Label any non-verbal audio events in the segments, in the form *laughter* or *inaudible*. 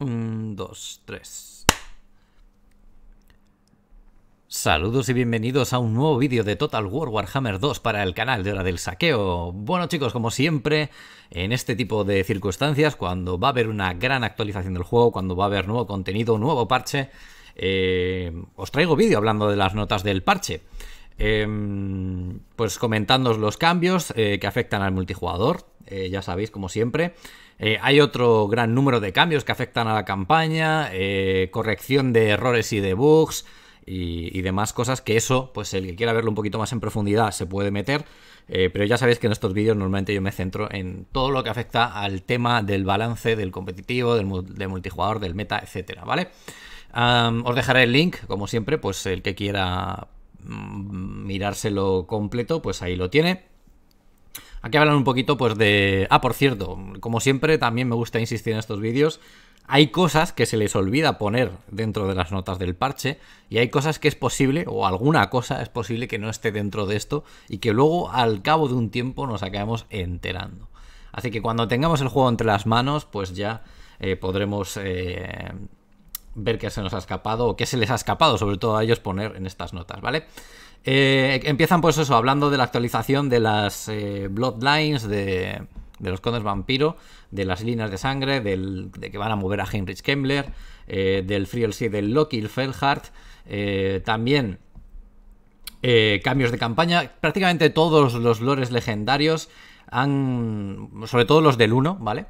Un, dos, tres. Saludos y bienvenidos a un nuevo vídeo de Total War Warhammer 2 para el canal de Hora del Saqueo. Bueno chicos, como siempre, en este tipo de circunstancias, cuando va a haber una gran actualización del juego, cuando va a haber nuevo contenido, nuevo parche, eh, os traigo vídeo hablando de las notas del parche. Em, pues comentando los cambios eh, que afectan al multijugador, eh, ya sabéis, como siempre. Hay otro gran número de cambios que afectan a la campaña, corrección de errores y de bugs, y, demás cosas, que eso, pues el que quiera verlo un poquito más en profundidad se puede meter, eh, pero ya sabéis que en estos vídeos normalmente yo me centro en todo lo que afecta al tema del balance, del competitivo, del, multijugador, del meta, etcétera, ¿vale? os dejaré el link, como siempre, pues el que quiera mm, mirárselo completo, pues ahí lo tiene. Aquí hablan un poquito pues de... Ah, por cierto, como siempre también me gusta insistir en estos vídeos hay cosas que se les olvida poner dentro de las notas del parche y hay cosas que es posible, o alguna cosa es posible que no esté dentro de esto y que luego al cabo de un tiempo nos acabemos enterando. Así que cuando tengamos el juego entre las manos, pues ya eh, podremos eh, ver qué se nos ha escapado o qué se les ha escapado, sobre todo a ellos poner en estas notas, ¿vale? Eh, empiezan pues eso, hablando de la actualización de las Bloodlines, de los condes vampiro, de las líneas de sangre, del, de que van a mover a Heinrich Kemmler, eh, del Free del Loki, el Felhart, eh, también eh, cambios de campaña, prácticamente todos los lores legendarios han, sobre todo los del 1, ¿vale?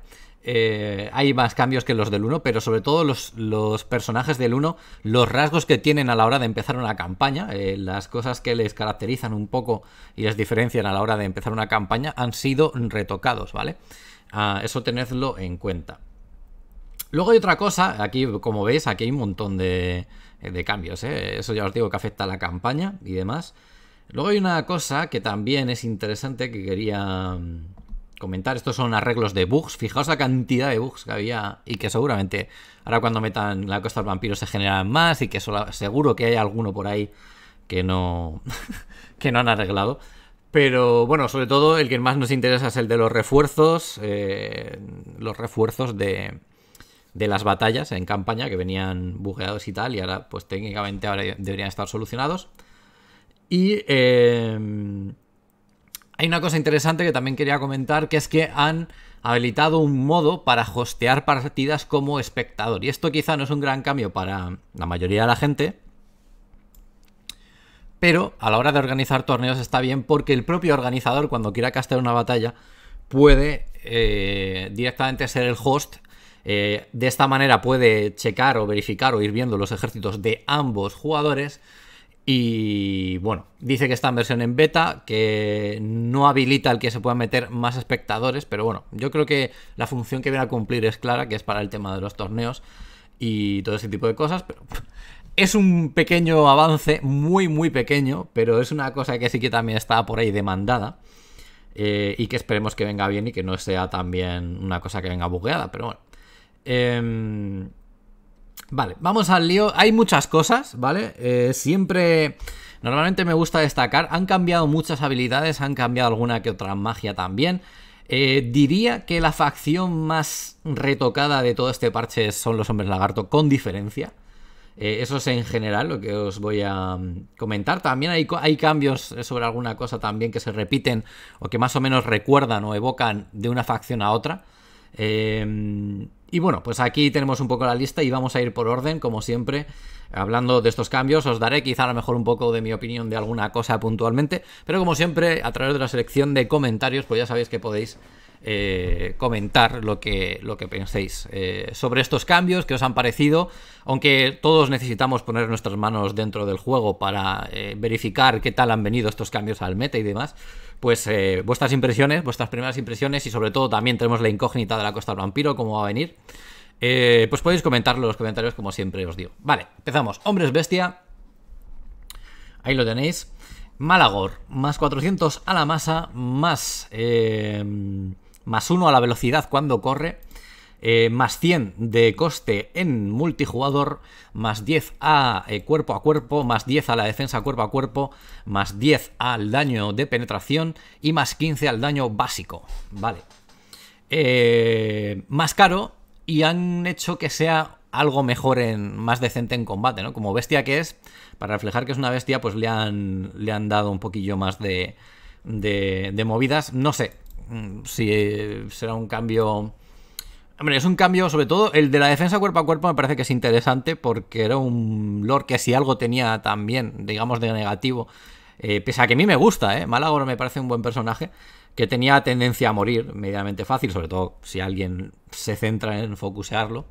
Eh, hay más cambios que los del 1, pero sobre todo los, personajes del 1, los rasgos que tienen a la hora de empezar una campaña, eh, las cosas que les caracterizan un poco y les diferencian a la hora de empezar una campaña, han sido retocados, ¿vale? Ah, eso tenedlo en cuenta. Luego hay otra cosa, aquí como veis, aquí hay un montón de, de cambios, ¿eh? eso ya os digo que afecta a la campaña y demás. Luego hay una cosa que también es interesante que quería comentar. Estos son arreglos de bugs. Fijaos la cantidad de bugs que había y que seguramente ahora cuando metan la costa del vampiro se generan más y que seguro que hay alguno por ahí que no, *laughs* que no han arreglado. Pero bueno, sobre todo el que más nos interesa es el de los refuerzos, eh, los refuerzos de, de las batallas en campaña que venían bugueados y tal y ahora pues técnicamente ahora deberían estar solucionados. Y... Eh, hay una cosa interesante que también quería comentar, que es que han habilitado un modo para hostear partidas como espectador. Y esto quizá no es un gran cambio para la mayoría de la gente, pero a la hora de organizar torneos está bien porque el propio organizador, cuando quiera castear una batalla, puede eh, directamente ser el host. Eh, de esta manera puede checar o verificar o ir viendo los ejércitos de ambos jugadores y bueno, dice que está en versión en beta, que no habilita el que se puedan meter más espectadores, pero bueno, yo creo que la función que viene a cumplir es clara, que es para el tema de los torneos y todo ese tipo de cosas, pero *laughs* es un pequeño avance, muy muy pequeño, pero es una cosa que sí que también está por ahí demandada. Eh, y que esperemos que venga bien y que no sea también una cosa que venga bugueada, pero bueno. Eh, Vale, vamos al lío. Hay muchas cosas, ¿vale? Eh, siempre... Normalmente me gusta destacar, han cambiado muchas habilidades, han cambiado alguna que otra magia también. Eh, diría que la facción más retocada de todo este parche son los hombres lagarto, con diferencia. Eh, eso es en general lo que os voy a mm, comentar. También hay, hay, cambios sobre alguna cosa también que se repiten o que más o menos recuerdan o evocan de una facción a otra. Eh, y bueno, pues aquí tenemos un poco la lista y vamos a ir por orden, como siempre. Hablando de estos cambios, os daré quizá a lo mejor un poco de mi opinión de alguna cosa puntualmente, pero como siempre, a través de la selección de comentarios, pues ya sabéis que podéis eh, comentar lo que, lo que penséis eh, sobre estos cambios, que os han parecido, aunque todos necesitamos poner nuestras manos dentro del juego para eh, verificar qué tal han venido estos cambios al meta y demás, pues vuestras impresiones, vuestras primeras impresiones y sobre todo también tenemos la incógnita de la costa del vampiro, cómo va a venir, pues podéis comentarlo en los comentarios como siempre os digo. Vale, empezamos. Hombres bestia. Ahí lo tenéis. Malagor, más 400 a la masa, más más 1 a la velocidad cuando corre, eh, más 100 de coste en multijugador, más 10 a eh, cuerpo a cuerpo, más 10 a la defensa cuerpo a cuerpo, más 10 al daño de penetración y más 15 al daño básico. Vale. Eh, más caro, y han hecho que sea algo mejor en más decente en combate, ¿no? Como bestia que es, para reflejar que es una bestia, pues le han, le han dado un poquillo más de, de, movidas. No sé si será un cambio... Hombre, es un cambio, sobre todo el de la defensa cuerpo a cuerpo me parece que es interesante porque era un lore que si algo tenía también, digamos, de negativo, eh, pese a que a mí me gusta, ¿eh? Malagor me parece un buen personaje, que tenía tendencia a morir medianamente fácil, sobre todo si alguien se centra en focusearlo.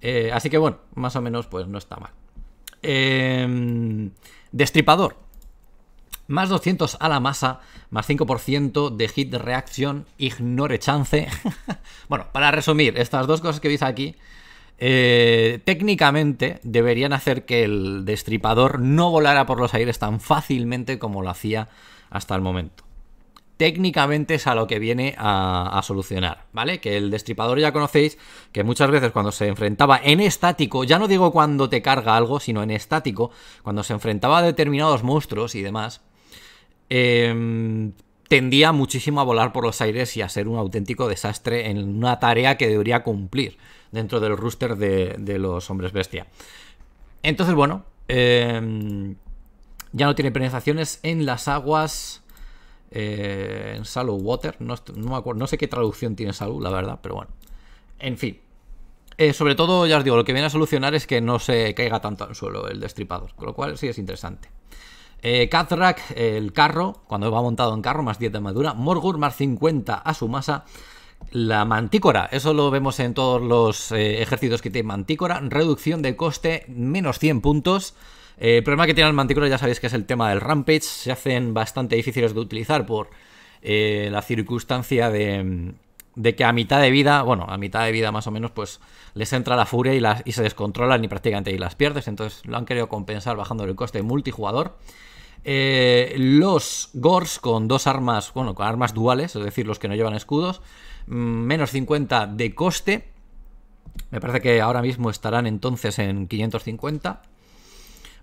Eh, así que bueno, más o menos pues no está mal. Em, destripador. Más 200 a la masa, más 5% de hit de reacción, ignore chance. *laughs* bueno, para resumir, estas dos cosas que veis aquí, eh, técnicamente deberían hacer que el destripador no volara por los aires tan fácilmente como lo hacía hasta el momento técnicamente es a lo que viene a, solucionar, ¿vale? Que el destripador ya conocéis que muchas veces cuando se enfrentaba en estático, ya no digo cuando te carga algo, sino en estático, cuando se enfrentaba a determinados monstruos y demás, em, tendía muchísimo a volar por los aires y a ser un auténtico desastre en una tarea que debería cumplir dentro del rooster de, los hombres bestia. Entonces, bueno, em, ya no tiene penetraciones en las aguas eh, en Salud Water. No sé qué traducción tiene Salud, la verdad, pero bueno. En fin. Eh, sobre todo, ya os digo, lo que viene a solucionar es que no se caiga tanto al suelo el destripador, con lo cual sí es interesante. Eh, el carro, cuando va montado en carro, más 10 de madura. Morgur, más 50 a su masa. La mantícora, eso lo vemos en todos los eh, ejércitos que tienen mantícora. Reducción de coste, menos 100 puntos. Eh, el problema que tiene el Manticore ya sabéis que es el tema del Rampage. Se hacen bastante difíciles de utilizar por eh, la circunstancia de, que a mitad de vida, bueno, a mitad de vida más o menos, pues les entra la furia y, se descontrolan y prácticamente y las pierdes. Entonces lo han querido compensar bajando el coste multijugador. Eh, los Gors con dos armas, bueno, con armas duales, es decir, los que no llevan escudos, mm, menos 50 de coste. Me parece que ahora mismo estarán entonces en 550.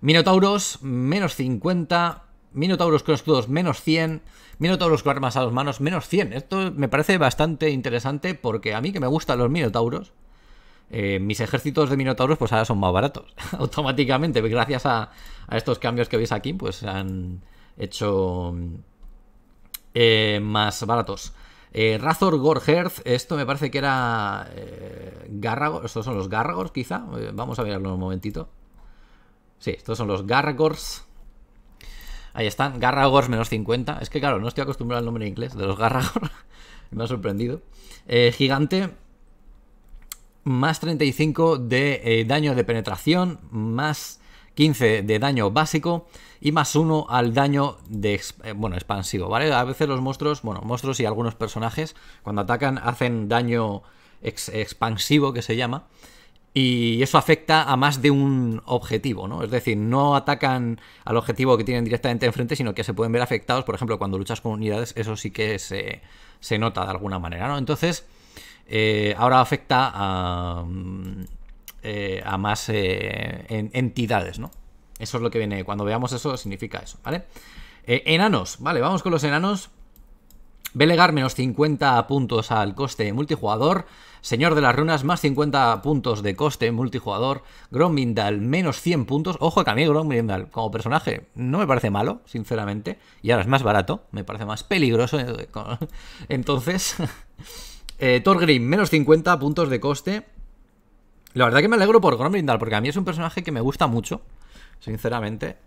Minotauros, menos 50. Minotauros con escudos, menos 100. Minotauros con armas a las manos, menos 100. Esto me parece bastante interesante porque a mí que me gustan los Minotauros, eh, mis ejércitos de Minotauros pues ahora son más baratos. *laughs* Automáticamente, gracias a, estos cambios que veis aquí, pues se han hecho eh, más baratos. Eh, Razor Gorherth, esto me parece que era Garragor, estos son los Garragors quizá, vamos a verlo un momentito. Sí, estos son los Garragors. Ahí están, Garragors menos 50. Es que claro, no estoy acostumbrado al nombre en inglés de los Garragors. *laughs* Me ha sorprendido. Gigante, más 35 de eh, daño de penetración, más 15 de daño básico y más 1 al daño de eh, bueno, expansivo, ¿vale? A veces los monstruos, bueno, monstruos y algunos personajes cuando atacan hacen daño expansivo que se llama y eso afecta a más de un objetivo, ¿no? Es decir, no atacan al objetivo que tienen directamente enfrente, sino que se pueden ver afectados, por ejemplo, cuando luchas con unidades, eso sí que se, nota de alguna manera, ¿no? Entonces, eh, ahora afecta a, eh, a más eh, entidades, ¿no? Eso es lo que viene, cuando veamos eso, significa eso, ¿vale? enanos, vale, vamos con los enanos. Belegar menos 50 puntos al coste multijugador. Señor de las Runas, más 50 puntos de coste multijugador. Gromvindal, menos 100 puntos. Ojo que a mí como personaje, no me parece malo, sinceramente. Y ahora es más barato, me parece más peligroso. *laughs* Entonces, *laughs* eh, menos 50 puntos de coste. La verdad que me alegro por Gromvindal, porque a mí es un personaje que me gusta mucho, sinceramente.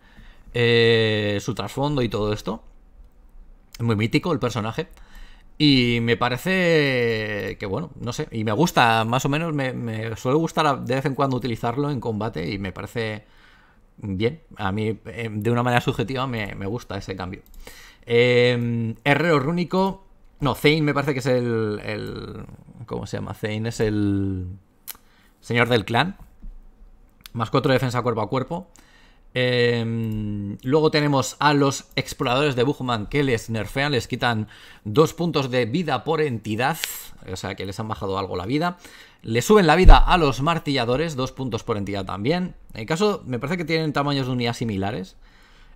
Eh, su trasfondo y todo esto. Muy mítico el personaje. Y me parece que, bueno, no sé, y me gusta, más o menos, me, suele gustar de vez en cuando utilizarlo en combate y me parece bien. A mí, eh, de una manera subjetiva, me, gusta ese cambio. Eh, Herrero Rúnico, no, Zane me parece que es el, el, ¿Cómo se llama? Zane es el señor del clan. Más cuatro de defensa cuerpo a cuerpo. Em, luego tenemos a los exploradores de Bugman que les nerfean, les quitan dos puntos de vida por entidad, o sea que les han bajado algo la vida. Le suben la vida a los martilladores, dos puntos por entidad también. En el caso, me parece que tienen tamaños de unidad similares.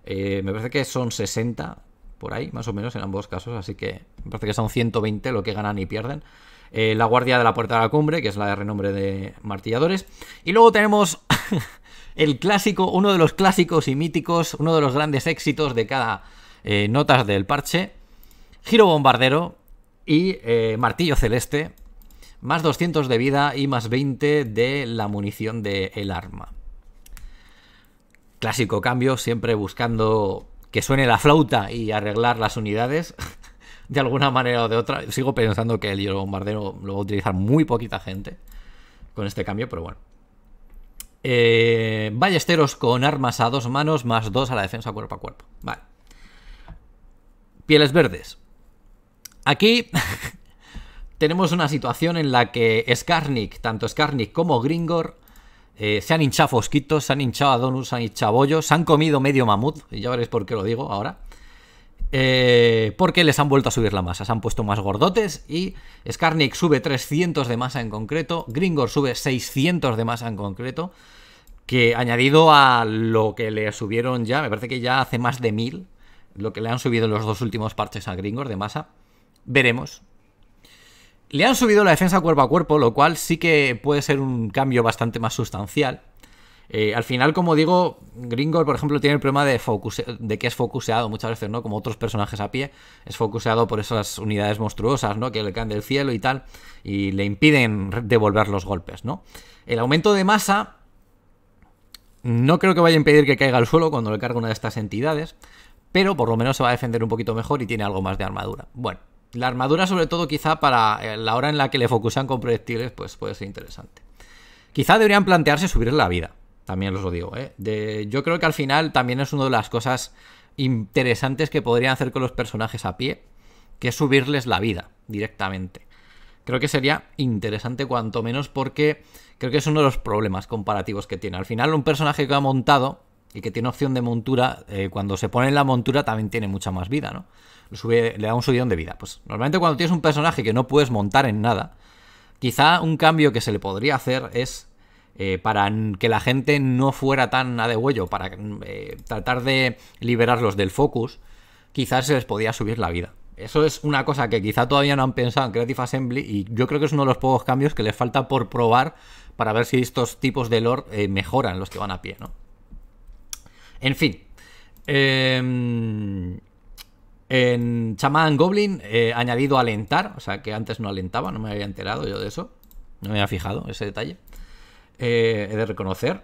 Eh, me parece que son 60 por ahí, más o menos en ambos casos, así que me parece que son 120 lo que ganan y pierden. eh, la Guardia de la Puerta de la Cumbre, que es la de renombre de martilladores. Y luego tenemos *laughs* el clásico, uno de los clásicos y míticos, uno de los grandes éxitos de cada eh, notas del parche. Giro bombardero y eh, martillo celeste, más 200 de vida y más 20 de la munición del arma. Clásico cambio, siempre buscando que suene la flauta y arreglar las unidades *laughs* de alguna manera o de otra. Sigo pensando que el bombardero lo va a utilizar muy poquita gente con este cambio, pero bueno. Eh, ballesteros con armas a dos manos más dos a la defensa cuerpo a cuerpo. Vale. Pieles verdes. Aquí *laughs* tenemos una situación en la que Skarnik, tanto Skarnik como Gringor, eh, se han hinchado fosquitos, se han hinchado a Donus, se han hinchado bollos, se han comido medio mamut, y ya veréis por qué lo digo ahora. Eh, porque les han vuelto a subir la masa, se han puesto más gordotes y Skarnik sube 300 de masa en concreto, Gringor sube 600 de masa en concreto, que añadido a lo que le subieron ya, me parece que ya hace más de 1000, lo que le han subido los dos últimos parches a Gringor de masa, veremos, le han subido la defensa cuerpo a cuerpo, lo cual sí que puede ser un cambio bastante más sustancial. Eh, al final, como digo, Gringor, por ejemplo, tiene el problema de, de que es focuseado muchas veces, ¿no? Como otros personajes a pie, es focuseado por esas unidades monstruosas, ¿no? Que le caen del cielo y tal, y le impiden devolver los golpes, ¿no? El aumento de masa no creo que vaya a impedir que caiga al suelo cuando le cargue una de estas entidades, pero por lo menos se va a defender un poquito mejor y tiene algo más de armadura. Bueno, la armadura, sobre todo, quizá para eh, la hora en la que le focusan con proyectiles, pues puede ser interesante. Quizá deberían plantearse subir la vida. También os lo digo, ¿eh? yo creo que al final también es una de las cosas interesantes que podrían hacer con los personajes a pie, que es subirles la vida directamente. Creo que sería interesante cuanto menos porque creo que es uno de los problemas comparativos que tiene. Al final un personaje que ha montado y que tiene opción de montura, eh, cuando se pone en la montura también tiene mucha más vida, ¿no? Le da un subidón de vida. Pues normalmente cuando tienes un personaje que no puedes montar en nada, quizá un cambio que se le podría hacer es eh, para que la gente no fuera tan a de huello, para eh, tratar de liberarlos del focus, quizás se les podía subir la vida. Eso es una cosa que quizá todavía no han pensado en Creative Assembly y yo creo que es uno de los pocos cambios que les falta por probar para ver si estos tipos de lore eh, mejoran los que van a pie, ¿no? En fin. Eh, en Chamán Goblin añadido alentar, o sea que antes no alentaba, no me había enterado yo de eso. No me había fijado ese detalle. Eh, he de reconocer.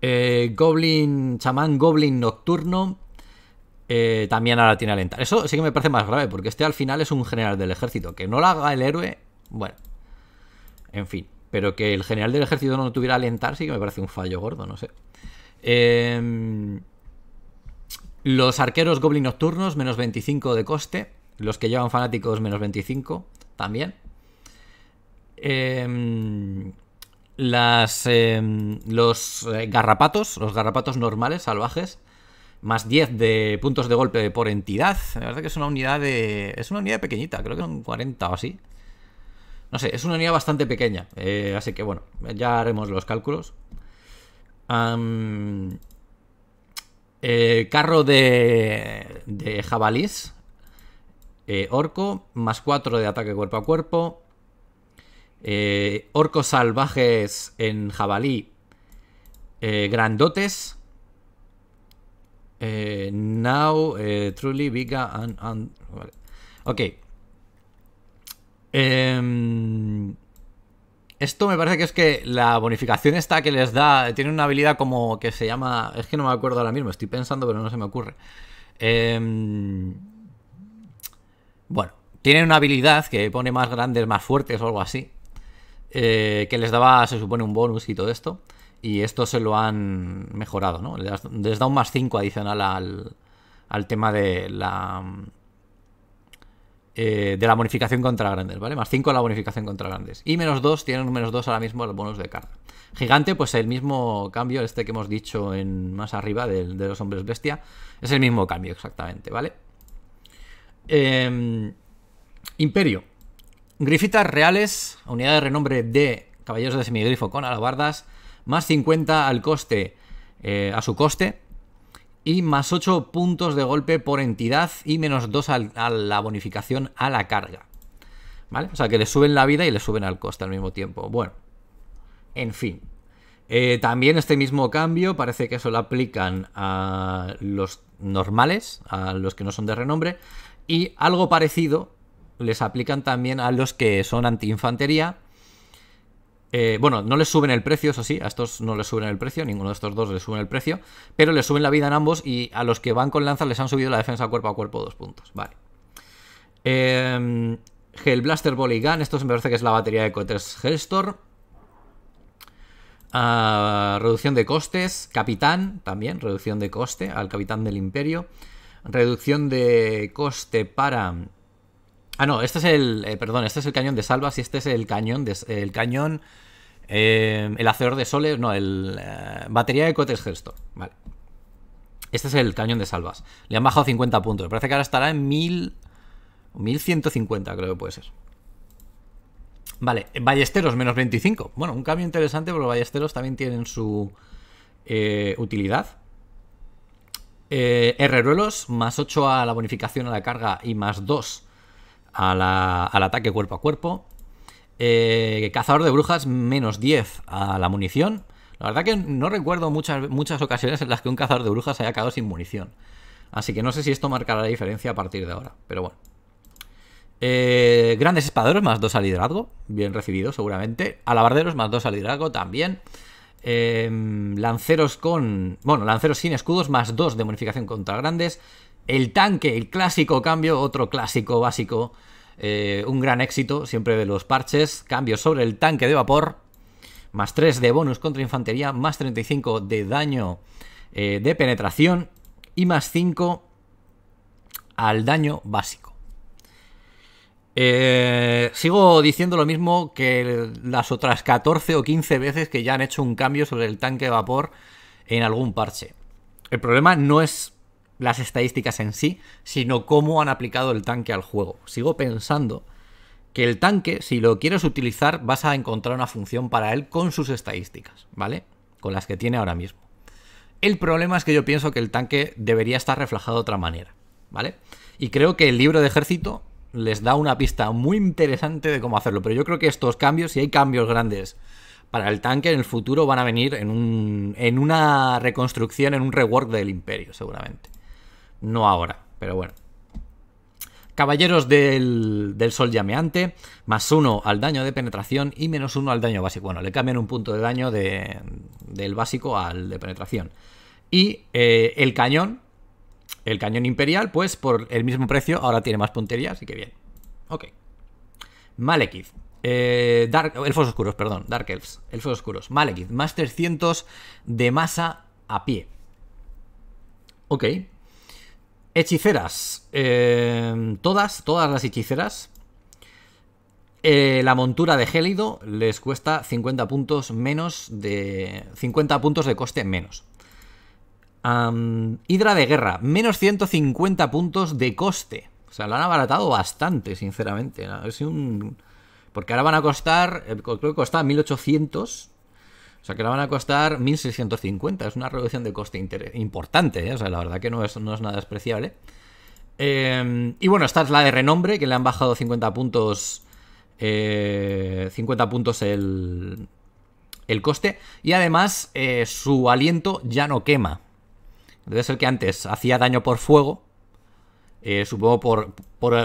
Eh, Goblin, Chamán Goblin Nocturno. Eh, también ahora tiene alentar. Eso sí que me parece más grave, porque este al final es un general del ejército. Que no lo haga el héroe, bueno. En fin. Pero que el general del ejército no tuviera alentar sí que me parece un fallo gordo, no sé. Eh. Los arqueros Goblin Nocturnos, menos 25 de coste. Los que llevan fanáticos, menos 25 también. Em, las, em, los eh, garrapatos, los garrapatos normales, salvajes, más 10 de puntos de golpe por entidad. La verdad que es una unidad de. Es una unidad pequeñita, creo que son 40 o así. No sé, es una unidad bastante pequeña. Eh, así que bueno, ya haremos los cálculos. Eh, carro de, de jabalís. Eh, orco, más 4 de ataque cuerpo a cuerpo. Eh, orcos salvajes en jabalí. grandotes. now, truly, Viga and... Ok. Esto me parece que es que la bonificación esta que les da tiene una habilidad como que se llama... Es que no me acuerdo ahora mismo, estoy pensando pero no se me ocurre. Em, bueno, tienen una habilidad que pone más grandes, más fuertes o algo así. Eh, que les daba, se supone, un bonus y todo esto. Y esto se lo han mejorado, ¿no? Les, da un más 5 adicional al, al tema de la eh, de la bonificación contra grandes, ¿vale? Más 5 la bonificación contra grandes. Y menos 2, tienen menos 2 ahora mismo los bonos de carga. Gigante, pues el mismo cambio, este que hemos dicho en más arriba de, los hombres bestia, es el mismo cambio exactamente, ¿vale? Em, Imperio. Grifitas reales, unidad de renombre de caballeros de semigrifo con alabardas, más 50 al coste, eh, a su coste, y más 8 puntos de golpe por entidad y menos 2 a la bonificación a la carga. ¿Vale? O sea, que le suben la vida y le suben al coste al mismo tiempo. Bueno, en fin. Eh, también este mismo cambio parece que eso lo aplican a los normales, a los que no son de renombre, y algo parecido les aplican también a los que son anti-infantería. Eh, bueno, no les suben el precio, eso sí, a estos no les suben el precio, ninguno de estos dos les suben el precio, pero les suben la vida en ambos y a los que van con lanzas les han subido la defensa cuerpo a cuerpo dos puntos. Vale. Eh, Hellblaster Volley Gun, esto me parece que es la batería de cohetes Hellstorm. Ah, reducción de costes. Capitán, también, reducción de coste al capitán del imperio. Reducción de coste para... Ah, no, este es el... Eh, perdón, este es el cañón de salvas y este es el cañón... El cañón... Eh, el hacedor de soles... No, el... Eh, batería de cohetes Hellstorm. Vale. Este es el cañón de salvas. Le han bajado 50 puntos. Parece que ahora estará en 1000... 1150 creo que puede ser. Vale, ballesteros menos 25. Bueno, un cambio interesante porque los ballesteros también tienen su utilidad. Eh, Herreruelos, más 8 a la bonificación a la carga y más 2 al ataque cuerpo a cuerpo. Eh, cazador de brujas, menos 10 a la munición. La verdad que no recuerdo muchas, muchas ocasiones en las que un cazador de brujas haya quedado sin munición. Así que no sé si esto marcará la diferencia a partir de ahora. Pero bueno. Eh, grandes espaderos, más 2 al liderazgo. Bien recibido, seguramente. Alabarderos, más 2 al liderazgo también. Em, lanceros con. Bueno, lanceros sin escudos, más 2 de bonificación contra grandes. El tanque, el clásico cambio, otro clásico básico. Eh, un gran éxito, siempre de los parches. Cambio sobre el tanque de vapor. Más 3 de bonus contra infantería. Más 35 de daño eh, de penetración. Y más 5 al daño básico. Eh, sigo diciendo lo mismo que las otras 14 o 15 veces que ya han hecho un cambio sobre el tanque de vapor en algún parche. El problema no es las estadísticas en sí, sino cómo han aplicado el tanque al juego. Sigo pensando que el tanque, si lo quieres utilizar, vas a encontrar una función para él con sus estadísticas, ¿vale? Con las que tiene ahora mismo. El problema es que yo pienso que el tanque debería estar reflejado de otra manera, ¿vale? Y creo que el libro de ejército les da una pista muy interesante de cómo hacerlo. Pero yo creo que estos cambios, si hay cambios grandes para el tanque en el futuro, van a venir en, un, en una reconstrucción, en un rework del imperio, seguramente. No ahora, pero bueno. Caballeros del, Sol llameante, más uno al daño de penetración y menos uno al daño básico. Bueno, le cambian un punto de daño del básico al de penetración. Y eh, el cañón, el cañón imperial, pues por el mismo precio, ahora tiene más puntería, así que bien. Ok. Malekith. Eh, Dark, elfos oscuros, perdón. Dark Elves. Elfos oscuros. Malekith. Más 300 de masa a pie. Ok. Hechiceras. Eh, todas, todas las hechiceras. Eh, la montura de Gélido les cuesta 50 puntos menos de... 50 puntos de coste menos. Hidra de guerra, menos 150 puntos de coste. O sea, lo han abaratado bastante, sinceramente. Porque ahora van a costar, eh, creo que costaba 1800. O sea, que ahora van a costar 1650. Es una reducción de coste importante, ¿eh? O sea, la verdad que no es, no es nada despreciable. Em, y bueno, esta es la de renombre, que le han bajado 50 puntos. 50 eh, puntos el, el coste. Y además, su aliento ya no quema. Debe ser que antes hacía daño por fuego. Eh, supongo por,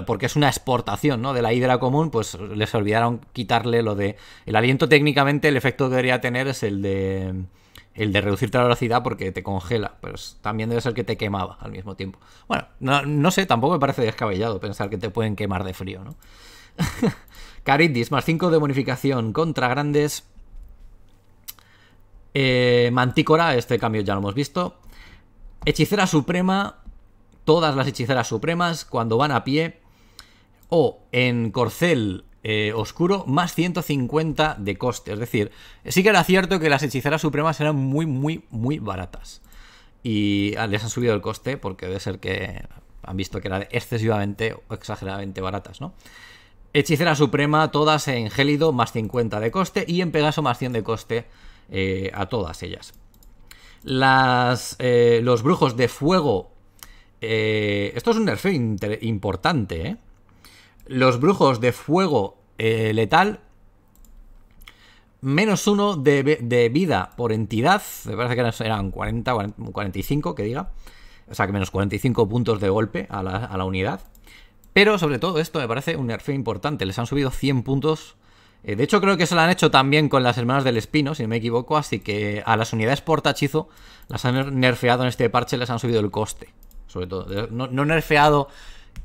porque es una exportación ¿no? de la hidra común, pues les olvidaron quitarle lo de... El aliento técnicamente el efecto que debería tener es el de... El de reducirte la velocidad porque te congela, pues también debe ser que te quemaba al mismo tiempo. Bueno, no, sé, tampoco me parece descabellado pensar que te pueden quemar de frío, ¿no? *laughs* Caritis, más 5 de bonificación contra grandes. Eh, Mantícora, este cambio ya lo hemos visto. Hechicera Suprema, todas las hechiceras supremas, cuando van a pie, o en corcel eh, oscuro, más 150 de coste. Es decir, sí que era cierto que las hechiceras supremas eran muy, muy, muy baratas. Y ah, les han subido el coste porque debe ser que han visto que eran excesivamente o exageradamente baratas, ¿no? Hechicera Suprema, todas en Gélido, más 50 de coste, y en Pegaso, más 100 de coste eh, a todas ellas. Las, eh, los brujos de fuego. Eh, esto es un nerfeo importante, ¿eh? Los brujos de fuego eh, letal, menos uno de, vida por entidad, me parece que eran 40, 45, que diga, o sea que menos 45 puntos de golpe a la, unidad. Pero sobre todo esto me parece un nerfeo importante, les han subido 100 puntos. Eh, de hecho creo que se lo han hecho también con las hermanas del espino, si no me equivoco, así que a las unidades portachizo las han nerfeado en este parche, les han subido el coste. Sobre todo, no, no nerfeado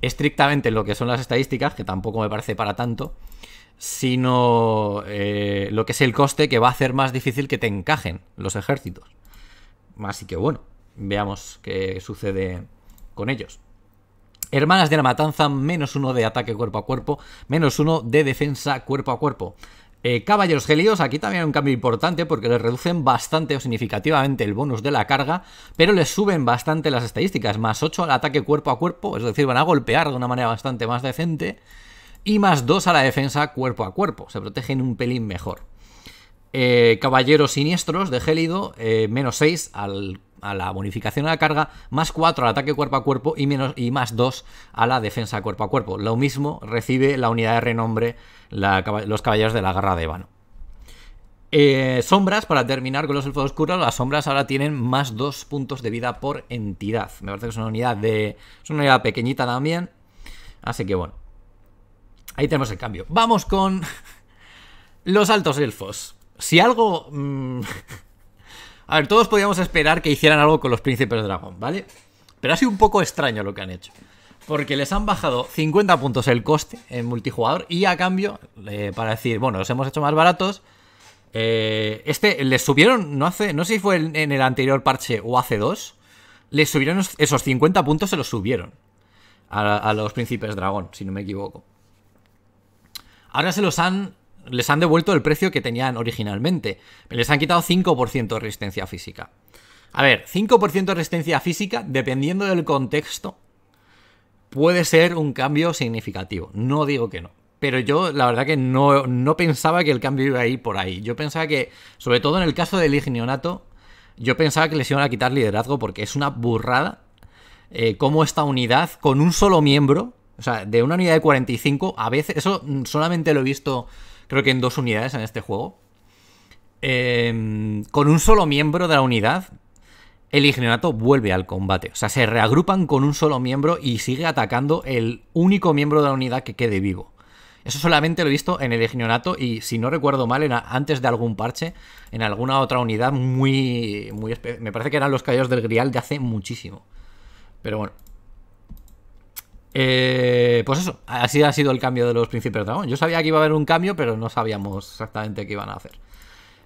estrictamente lo que son las estadísticas, que tampoco me parece para tanto, sino eh, lo que es el coste que va a hacer más difícil que te encajen los ejércitos. Así que bueno, veamos qué sucede con ellos. Hermanas de la Matanza, menos uno de ataque cuerpo a cuerpo, menos uno de defensa cuerpo a cuerpo. Eh, caballeros gélidos, aquí también hay un cambio importante porque les reducen bastante o significativamente el bonus de la carga, pero les suben bastante las estadísticas, más 8 al ataque cuerpo a cuerpo, es decir, van a golpear de una manera bastante más decente, y más 2 a la defensa cuerpo a cuerpo, se protegen un pelín mejor. Eh, caballeros siniestros de gélido, eh, menos 6 al a la bonificación a la carga, más 4 al ataque cuerpo a cuerpo y, menos, y más 2 a la defensa cuerpo a cuerpo. Lo mismo recibe la unidad de renombre los caballeros de la garra de Ébano. Eh, sombras, para terminar con los elfos oscuros, las sombras ahora tienen más 2 puntos de vida por entidad. Me parece que es una unidad de. Es una unidad pequeñita también. Así que bueno. Ahí tenemos el cambio. Vamos con *laughs* los altos elfos. Si algo. Mm, *laughs* a ver, todos podíamos esperar que hicieran algo con los príncipes de dragón, ¿vale? Pero ha sido un poco extraño lo que han hecho. Porque les han bajado 50 puntos el coste en multijugador y a cambio, eh, para decir, bueno, los hemos hecho más baratos. Eh, este, les subieron, no hace, no sé si fue en el anterior parche o hace dos, les subieron esos 50 puntos, se los subieron a, a los príncipes dragón, si no me equivoco. Ahora se los han les han devuelto el precio que tenían originalmente. Les han quitado 5% de resistencia física. A ver, 5% de resistencia física, dependiendo del contexto, puede ser un cambio significativo. No digo que no. Pero yo, la verdad que no, no pensaba que el cambio iba a ir por ahí. Yo pensaba que, sobre todo en el caso del Ignionato, yo pensaba que les iban a quitar liderazgo porque es una burrada eh, cómo esta unidad, con un solo miembro, o sea, de una unidad de 45, a veces, eso solamente lo he visto creo que en dos unidades en este juego. Em, con un solo miembro de la unidad, el Ignionato vuelve al combate. O sea, se reagrupan con un solo miembro y sigue atacando el único miembro de la unidad que quede vivo. Eso solamente lo he visto en el Ignionato y si no recuerdo mal, antes de algún parche, en alguna otra unidad muy... muy me parece que eran los caballos del Grial de hace muchísimo. Pero bueno, eh, pues eso, así ha sido el cambio de los príncipes dragón. Yo sabía que iba a haber un cambio, pero no sabíamos exactamente qué iban a hacer.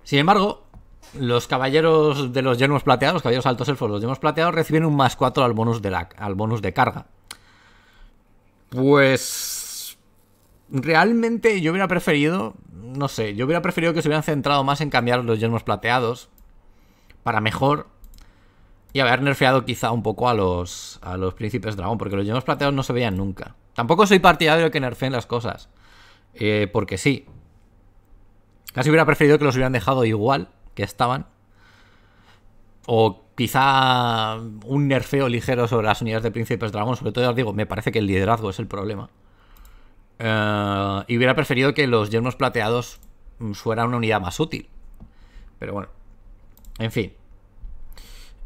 Sin embargo, los caballeros de los yermos plateados, los caballeros altos elfos, los yermos plateados reciben un más 4 al bonus de, la, al bonus de carga. Pues... Realmente yo hubiera preferido, no sé, yo hubiera preferido que se hubieran centrado más en cambiar los yermos plateados para mejor y haber nerfeado quizá un poco a los, a los príncipes dragón, porque los llenos plateados no se veían nunca. Tampoco soy partidario de que nerfeen las cosas, eh, porque sí. Casi hubiera preferido que los hubieran dejado igual que estaban. O quizá un nerfeo ligero sobre las unidades de príncipes dragón. Sobre todo, os digo, me parece que el liderazgo es el problema. Eh, y hubiera preferido que los yernos plateados fueran una unidad más útil. Pero bueno. En fin.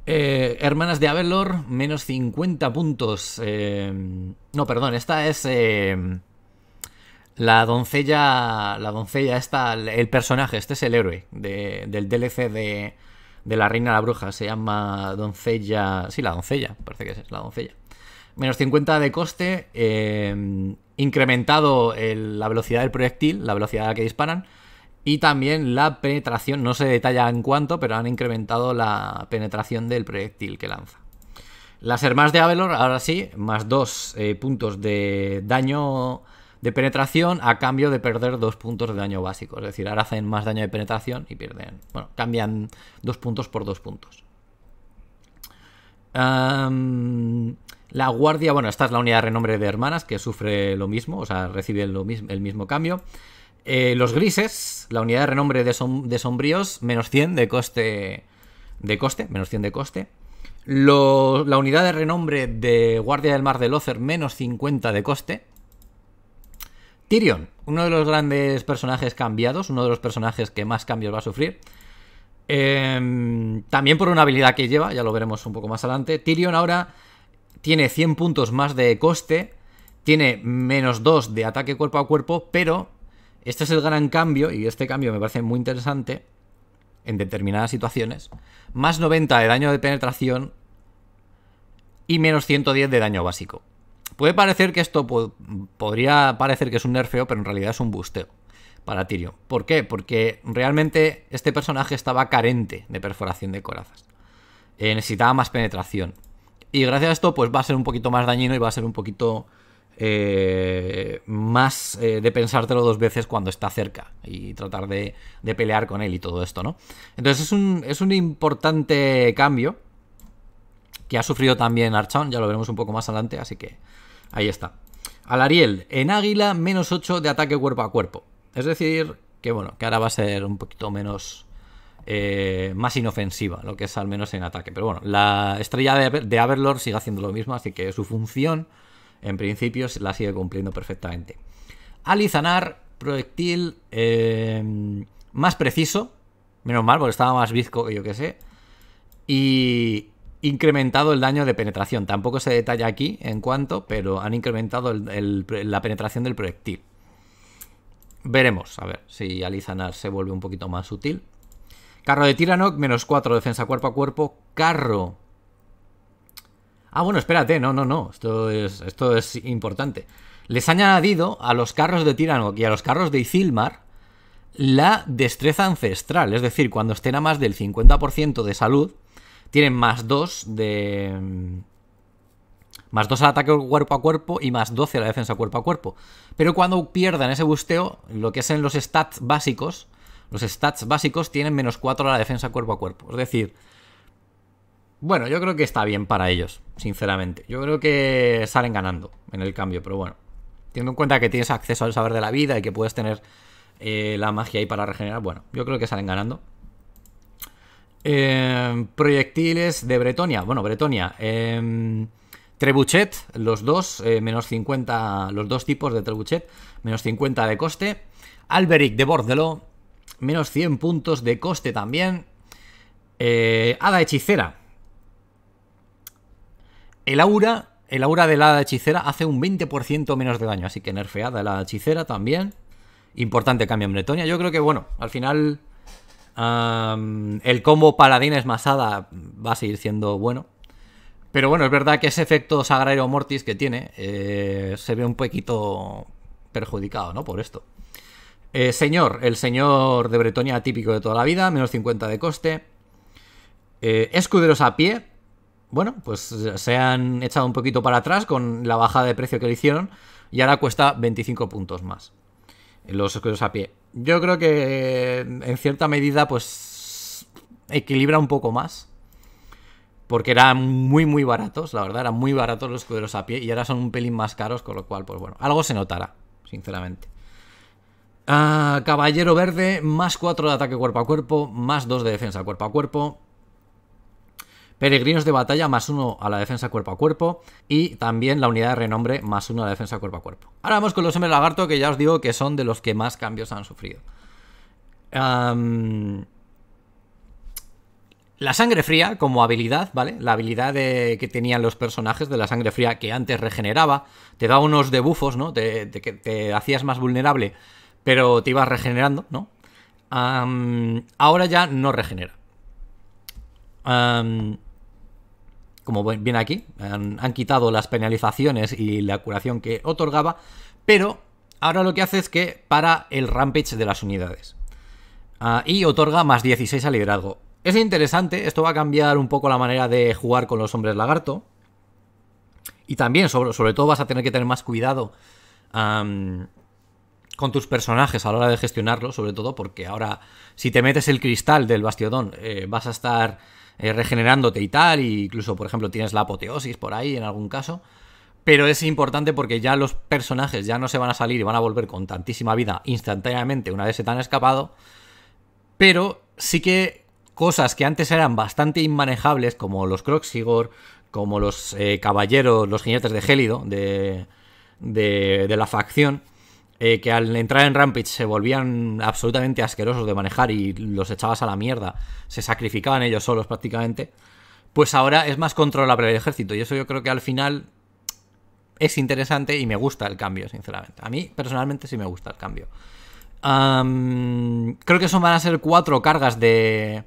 Eh, Hermanas de Avelor, menos 50 puntos. Eh, no, perdón, esta es la doncella. La doncella, esta, el personaje, este es el héroe del DLC de, de la Reina de la Bruja. Se llama Doncella. Sí, la doncella, parece que es la doncella. Menos 50 de coste. incrementado la velocidad del proyectil, la velocidad a la que disparan y también la penetración, no se detalla en cuánto, pero han incrementado la penetración del proyectil que lanza. Las hermanas de Avelor, ahora sí, más dos eh, puntos de daño de penetración a cambio de perder dos puntos de daño básico. Es decir, ahora hacen más daño de penetración y pierden. Bueno, cambian dos puntos por dos puntos. la guardia, bueno, esta es la unidad de renombre de hermanas que sufre lo mismo, o sea, recibe lo mismo, el mismo cambio. Eh, los grises, la unidad de renombre de, sombríos, menos 100 de coste. De coste, menos 100 de coste. la unidad de renombre de Guardia del Mar de Lothar, menos 50 de coste. Tyrion, uno de los grandes personajes cambiados, uno de los personajes que más cambios va a sufrir. Em, también por una habilidad que lleva, ya lo veremos un poco más adelante. Tyrion ahora tiene 100 puntos más de coste, tiene menos 2 de ataque cuerpo a cuerpo, pero este es el gran cambio, y este cambio me parece muy interesante en determinadas situaciones. Más 90 de daño de penetración y menos 110 de daño básico. Puede parecer que esto podría parecer que es un nerfeo, pero en realidad es un busteo para Tyrion. ¿Por qué? Porque realmente este personaje estaba carente de perforación de corazas. Eh, necesitaba más penetración. Y gracias a esto, pues va a ser un poquito más dañino y va a ser un poquito eh, más eh, de pensártelo dos veces cuando está cerca y tratar de, de, pelear con él y todo esto, ¿no? Entonces es un, es un importante cambio que ha sufrido también Archon, ya lo veremos un poco más adelante, así que ahí está. Alariel, en Águila, menos 8 de ataque cuerpo a cuerpo. Es decir, que bueno, que ahora va a ser un poquito menos... Eh, más inofensiva, lo que es al menos en ataque. Pero bueno, la estrella de, de sigue haciendo lo mismo, así que su función en principio la sigue cumpliendo perfectamente. Alizanar, proyectil eh, más preciso, menos mal, porque estaba más bizco que yo que sé. Y incrementado el daño de penetración. Tampoco se detalla aquí en cuanto, pero han incrementado la penetración del proyectil. Veremos, a ver si Alizanar se vuelve un poquito más útil. Carro de Tiranoc, menos 4 defensa cuerpo a cuerpo. Carro Ah, bueno, espérate, no, no, no, esto es, esto es importante. Les han añadido a los carros de Tirano y a los carros de Isilmar la destreza ancestral, es decir, cuando estén a más del 50% de salud, tienen más 2 de... Más 2 al ataque cuerpo a cuerpo y más 12 a la defensa cuerpo a cuerpo. Pero cuando pierdan ese busteo, lo que es en los stats básicos, los stats básicos tienen menos 4 a la defensa cuerpo a cuerpo. Es decir, bueno, yo creo que está bien para ellos, sinceramente. Yo creo que salen ganando en el cambio, pero bueno. Teniendo en cuenta que tienes acceso al saber de la vida y que puedes tener eh, la magia ahí para regenerar, bueno, yo creo que salen ganando. Eh, proyectiles de Bretonia. Bueno, Bretonia. Eh, Trebuchet, los dos, eh, menos 50, los dos tipos de Trebuchet, menos 50 de coste. Alberic de Bordeló, menos 100 puntos de coste también. Hada Hechicera, el aura, el aura de la hechicera hace un 20% menos de daño, así que nerfeada la hechicera también. Importante cambio en Bretonia. Yo creo que, bueno, al final el combo paladines masada va a seguir siendo bueno. Pero bueno, es verdad que ese efecto Sagrario Mortis que tiene eh, se ve un poquito perjudicado, ¿no? Por esto. Eh, señor, el señor de Bretonia típico de toda la vida, menos 50 de coste. Eh, escuderos a pie, bueno, pues se han echado un poquito para atrás con la bajada de precio que le hicieron y ahora cuesta 25 puntos más los escudos a pie. Yo creo que en cierta medida pues equilibra un poco más porque eran muy muy baratos, la verdad, eran muy baratos los escuderos a pie y ahora son un pelín más caros, con lo cual pues bueno, algo se notará, sinceramente. Ah, caballero verde, más 4 de ataque cuerpo a cuerpo, más 2 de defensa cuerpo a cuerpo. Peregrinos de batalla más uno a la defensa cuerpo a cuerpo. Y también la unidad de renombre más uno a la defensa cuerpo a cuerpo. Ahora vamos con los hombres lagarto, que ya os digo que son de los que más cambios han sufrido. la sangre fría como habilidad, ¿vale? La habilidad que tenían los personajes de la sangre fría que antes regeneraba, te daba unos debuffos, ¿no? Te, hacías más vulnerable, pero te ibas regenerando, ¿no? ahora ya no regenera como viene aquí, han, quitado las penalizaciones y la curación que otorgaba, pero ahora lo que hace es que para el rampage de las unidades. Ah, y otorga más 16 al liderazgo. Es interesante, esto va a cambiar un poco la manera de jugar con los hombres lagarto. Y también, sobre, sobre todo, vas a tener que tener más cuidado con tus personajes a la hora de gestionarlo, sobre todo porque ahora, si te metes el cristal del bastiodón, eh, vas a estar eh, regenerándote y tal, y incluso, por ejemplo, tienes la apoteosis por ahí en algún caso. Pero es importante porque ya los personajes ya no se van a salir y van a volver con tantísima vida instantáneamente una vez se te han escapado. Pero sí que cosas que antes eran bastante inmanejables, como los Croxigor, como los eh, caballeros, los jinetes de Gélido de, de, la facción, eh, que al entrar en Rampage se volvían absolutamente asquerosos de manejar y los echabas a la mierda, se sacrificaban ellos solos prácticamente, pues ahora es más controlable el ejército y eso yo creo que al final es interesante y me gusta el cambio, sinceramente. A mí personalmente sí me gusta el cambio. creo que son van a ser cuatro cargas de...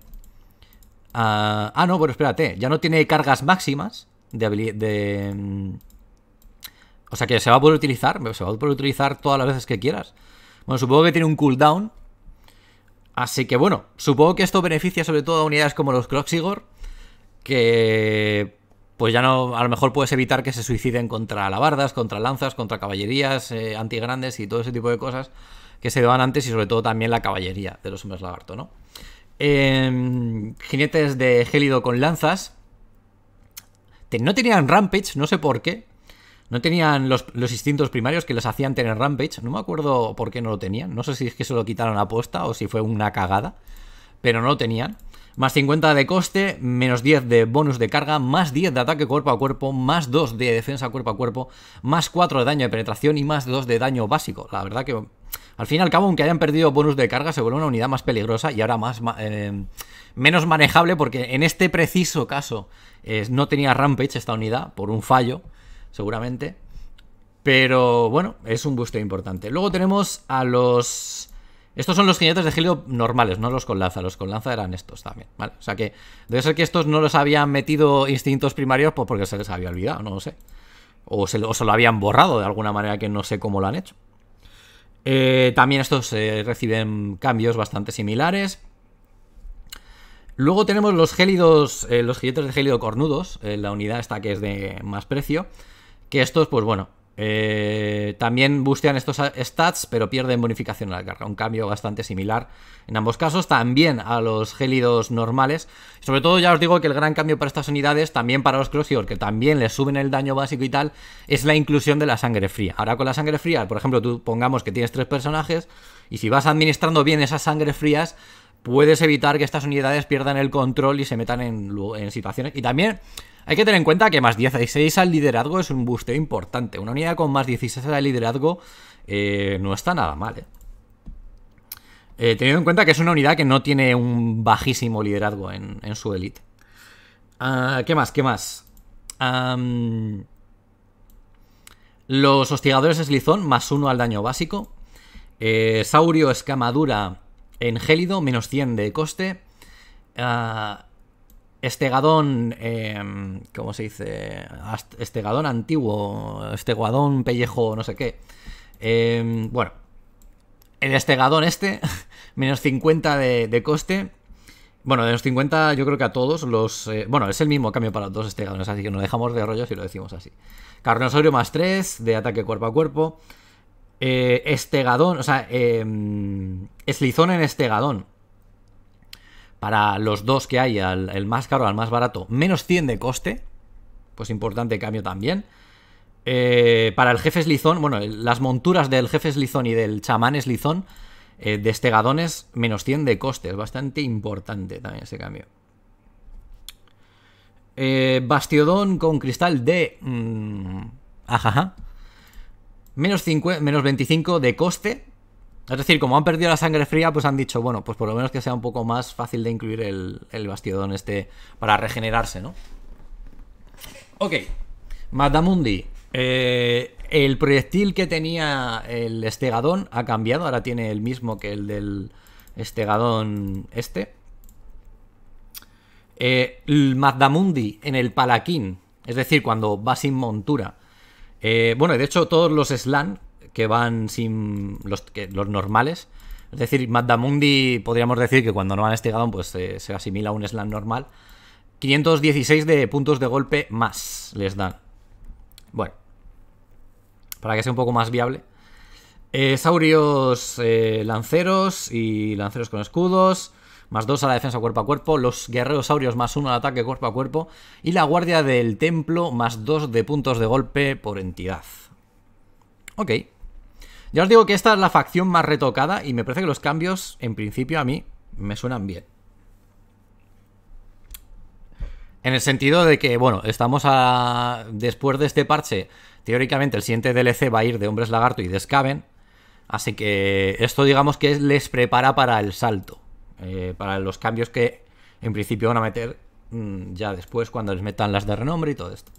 ah, ah no, pero espérate, ya no tiene cargas máximas de, de o sea que se va a poder utilizar, se va a poder utilizar todas las veces que quieras. Bueno, supongo que tiene un cooldown. Así que bueno, supongo que esto beneficia sobre todo a unidades como los Croxigor. Que pues ya no, a lo mejor puedes evitar que se suiciden contra alabardas, contra lanzas, contra caballerías eh, antigrandes y todo ese tipo de cosas que se daban antes y sobre todo también la caballería de los hombres lagarto, ¿no? Em, jinetes de gélido con lanzas. No tenían rampage, no sé por qué. No tenían los, instintos primarios que les hacían tener Rampage. No me acuerdo por qué no lo tenían. No sé si es que se lo quitaron a posta o si fue una cagada. Pero no lo tenían. Más 50 de coste, menos 10 de bonus de carga, más 10 de ataque cuerpo a cuerpo, más 2 de defensa cuerpo a cuerpo, más 4 de daño de penetración y más 2 de daño básico. La verdad que al fin y al cabo, aunque hayan perdido bonus de carga, se vuelve una unidad más peligrosa y ahora más eh, menos manejable porque en este preciso caso eh, no tenía Rampage esta unidad por un fallo seguramente. Pero bueno, es un booster importante. Luego tenemos a los... Estos son los jinetes de Helio normales, no los con lanza. Los con lanza eran estos también, ¿vale? O sea que debe ser que estos no los habían metido instintos primarios pues porque se les había olvidado, no lo sé. O se, lo, habían borrado de alguna manera que no sé cómo lo han hecho. Eh, también estos eh, reciben cambios bastante similares. Luego tenemos los gélidos, eh, los jinetes de gélido cornudos, la unidad esta que es de más precio. Que estos, pues bueno, eh, también bustean estos stats, pero pierden bonificación a la carga. Un cambio bastante similar en ambos casos. También a los gélidos normales. Sobre todo, ya os digo que el gran cambio para estas unidades, también para los Crossior, que también les suben el daño básico y tal, es la inclusión de la sangre fría. Ahora con la sangre fría, por ejemplo, tú pongamos que tienes tres personajes, y si vas administrando bien esas sangres frías, puedes evitar que estas unidades pierdan el control y se metan en situaciones. Y también hay que tener en cuenta que más 16 al liderazgo es un boost importante. Una unidad con más 16 al liderazgo eh, no está nada mal, eh. eh. teniendo en cuenta que es una unidad que no tiene un bajísimo liderazgo en, su elite. Ah, ¿Qué más? ¿Qué más? los hostigadores Slizón, más uno al daño básico. Eh, Saurio Escamadura en gélido, menos 100 de coste. Ah, Estegadón, em, ¿cómo se dice? Estegadón antiguo, Estegadón pellejo, no sé qué. Em, bueno, el Estegadón este, *laughs* menos 50 de, coste. Bueno, de los 50 yo creo que a todos los... Eh, bueno, es el mismo cambio para los dos Estegadones, así que no dejamos de rollos y lo decimos así. Carnosaurio más 3 de ataque cuerpo a cuerpo. Eh, estegadón, o sea, Eslizón en Estegadón para los dos que hay, el más caro al más barato, menos 100 de coste. Pues importante cambio también. Eh, para el jefe Slizón, bueno, las monturas del jefe Slizón y del chamán Slizón eh, de estegadones, menos 100 de coste. Es bastante importante también ese cambio. Eh, Bastiodón con cristal de... Mm, ajaja. Menos, menos 25 de coste. Es decir, como han perdido la sangre fría, pues han dicho, bueno, pues por lo menos que sea un poco más fácil de incluir el, el bastiodón este para regenerarse, ¿no? Ok, Madamundi. Eh, el proyectil que tenía el estegadón ha cambiado, ahora tiene el mismo que el del estegadón este. Eh, el Madamundi en el palaquín, es decir, cuando va sin montura. Eh, bueno, de hecho todos los slan que van sin los, los normales. Es decir, Madamundi podríamos decir que cuando no van estigado pues eh, se asimila a un slam normal. 516 de puntos de golpe más les dan. Bueno, para que sea un poco más viable. Eh, saurios eh, lanceros y lanceros con escudos. Más 2 a la defensa cuerpo a cuerpo. Los guerreros saurios más 1 al ataque cuerpo a cuerpo. Y la guardia del templo más 2 de puntos de golpe por entidad. Ok. Ya os digo que esta es la facción más retocada y me parece que los cambios, en principio, a mí me suenan bien. En el sentido de que, bueno, estamos a... Después de este parche, teóricamente el siguiente DLC va a ir de Hombres Lagarto y de Skaven. Así que esto digamos que les prepara para el salto. Eh, para los cambios que en principio van a meter mm, ya después cuando les metan las de renombre y todo esto.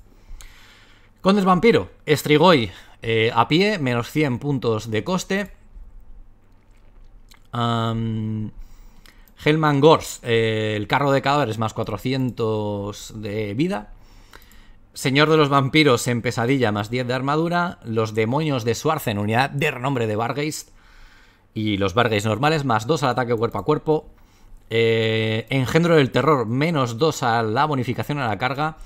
Condes Vampiro, Strigoi eh, a pie, menos 100 puntos de coste. Hellman Gors, eh, el carro de cadáveres más 400 de vida. Señor de los vampiros en pesadilla más 10 de armadura. Los demonios de en unidad de renombre de Vargeist. Y los Vargeist normales más 2 al ataque cuerpo a cuerpo. Eh, engendro del terror menos 2 a la bonificación a la carga.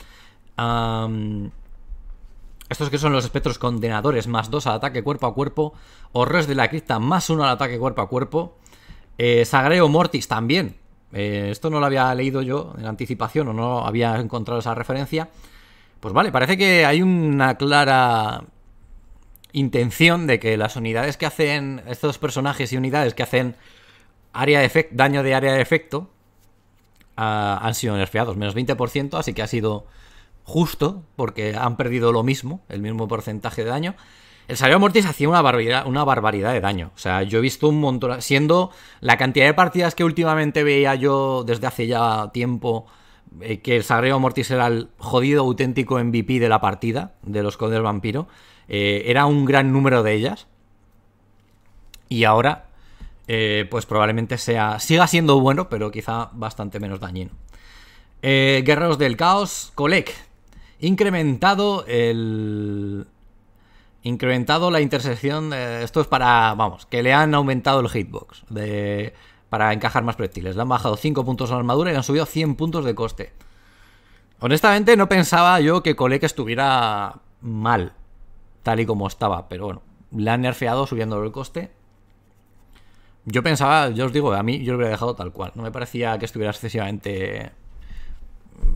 Estos que son los espectros condenadores más 2 al ataque cuerpo a cuerpo. Horrores de la cripta más 1 al ataque cuerpo a cuerpo. Eh, Sagreo Mortis también. Eh, esto no lo había leído yo en anticipación o no había encontrado esa referencia. Pues vale, parece que hay una clara intención de que las unidades que hacen estos personajes y unidades que hacen área de daño de área de efecto ah, han sido nerfeados, menos 20%, así que ha sido justo porque han perdido lo mismo, el mismo porcentaje de daño. El Saleo Mortis hacía una barbaridad, una barbaridad de daño. O sea, yo he visto un montón. Siendo la cantidad de partidas que últimamente veía yo desde hace ya tiempo. Eh, que el Sagreo Mortis era el jodido auténtico MVP de la partida, de los Condes Vampiro. Eh, era un gran número de ellas. Y ahora, eh, pues probablemente sea. Siga siendo bueno, pero quizá bastante menos dañino. Guerreros del Caos, Colec. Incrementado el, incrementado la intersección. esto es para, vamos, que le han aumentado el hitbox de, para encajar más proyectiles. Le han bajado 5 puntos en armadura y le han subido 100 puntos de coste. Honestamente, no pensaba yo que Colek estuviera mal, tal y como estaba, pero bueno, le han nerfeado subiendo el coste. Yo pensaba, yo os digo, a mí yo lo hubiera dejado tal cual. No me parecía que estuviera excesivamente.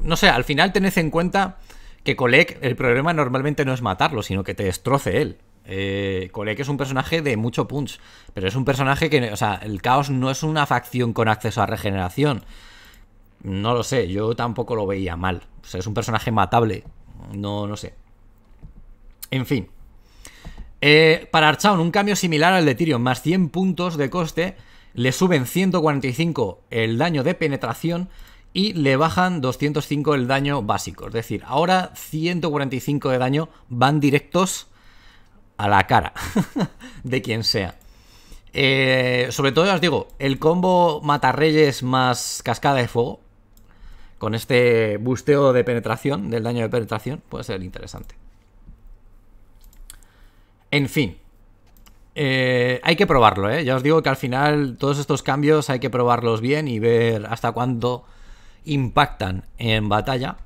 No sé, al final tened en cuenta que Kolek, el problema normalmente no es matarlo, sino que te destroce él. Eh, es un personaje de mucho punch, pero es un personaje que, o sea, el caos no es una facción con acceso a regeneración. No lo sé, yo tampoco lo veía mal. O sea, es un personaje matable. No, no sé. En fin. Eh, para Archaon, un cambio similar al de Tyrion, más 100 puntos de coste, le suben 145 el daño de penetración y le bajan 205 el daño básico. Es decir, ahora 145 de daño van directos a la cara *laughs* de quien sea. Eh, sobre todo, os digo, el combo Matarreyes más cascada de fuego, con este busteo de penetración, del daño de penetración, puede ser interesante. En fin. Eh, hay que probarlo, ¿eh? Ya os digo que al final todos estos cambios hay que probarlos bien y ver hasta cuándo impactan en batalla.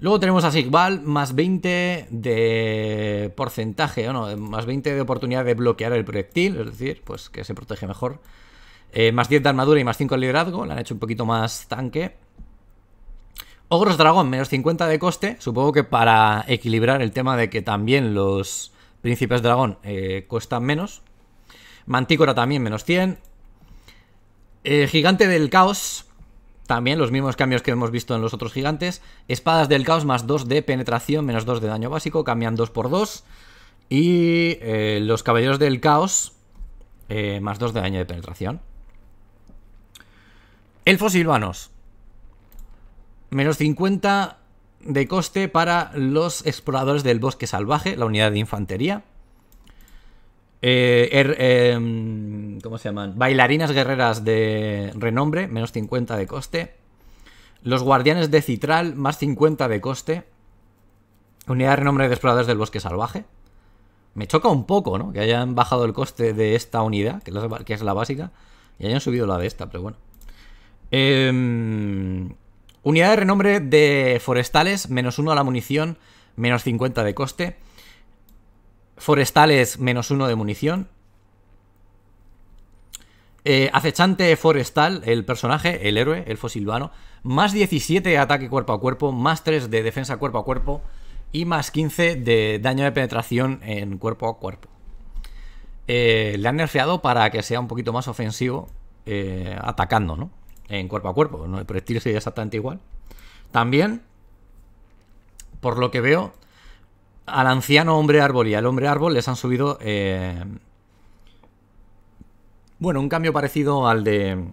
Luego tenemos a Sigbal, más 20 de porcentaje, o no, más 20 de oportunidad de bloquear el proyectil, es decir, pues que se protege mejor. Eh, más 10 de armadura y más 5 de liderazgo, le han hecho un poquito más tanque. Ogros Dragón, menos 50 de coste, supongo que para equilibrar el tema de que también los príncipes dragón eh, cuestan menos. Mantícora también, menos 100. Eh, gigante del caos, también los mismos cambios que hemos visto en los otros gigantes. Espadas del caos más 2 de penetración, menos 2 de daño básico, cambian 2 por 2. Y eh, los caballeros del caos, eh, más 2 de daño de penetración. Elfos silvanos. Menos 50 de coste para los exploradores del bosque salvaje, la unidad de infantería. Eh, er, em, ¿Cómo se llaman? Bailarinas guerreras de renombre, menos 50 de coste. Los guardianes de Citral, más 50 de coste. Unidad de renombre de exploradores del bosque salvaje. Me choca un poco, ¿no? Que hayan bajado el coste de esta unidad, que es la básica, y hayan subido la de esta, pero bueno. Em, unidad de renombre de forestales, menos 1 a la munición, menos 50 de coste. Forestales menos uno de munición. Eh, acechante forestal, el personaje, el héroe, el fosilvano. Más 17 de ataque cuerpo a cuerpo, más 3 de defensa cuerpo a cuerpo y más 15 de daño de penetración en cuerpo a cuerpo. Eh, le han nerfeado para que sea un poquito más ofensivo eh, atacando, ¿no? En cuerpo a cuerpo. ¿no? El proyectil sigue exactamente igual. También, por lo que veo, al anciano hombre árbol y al hombre árbol les han subido eh, Bueno, un cambio parecido al de.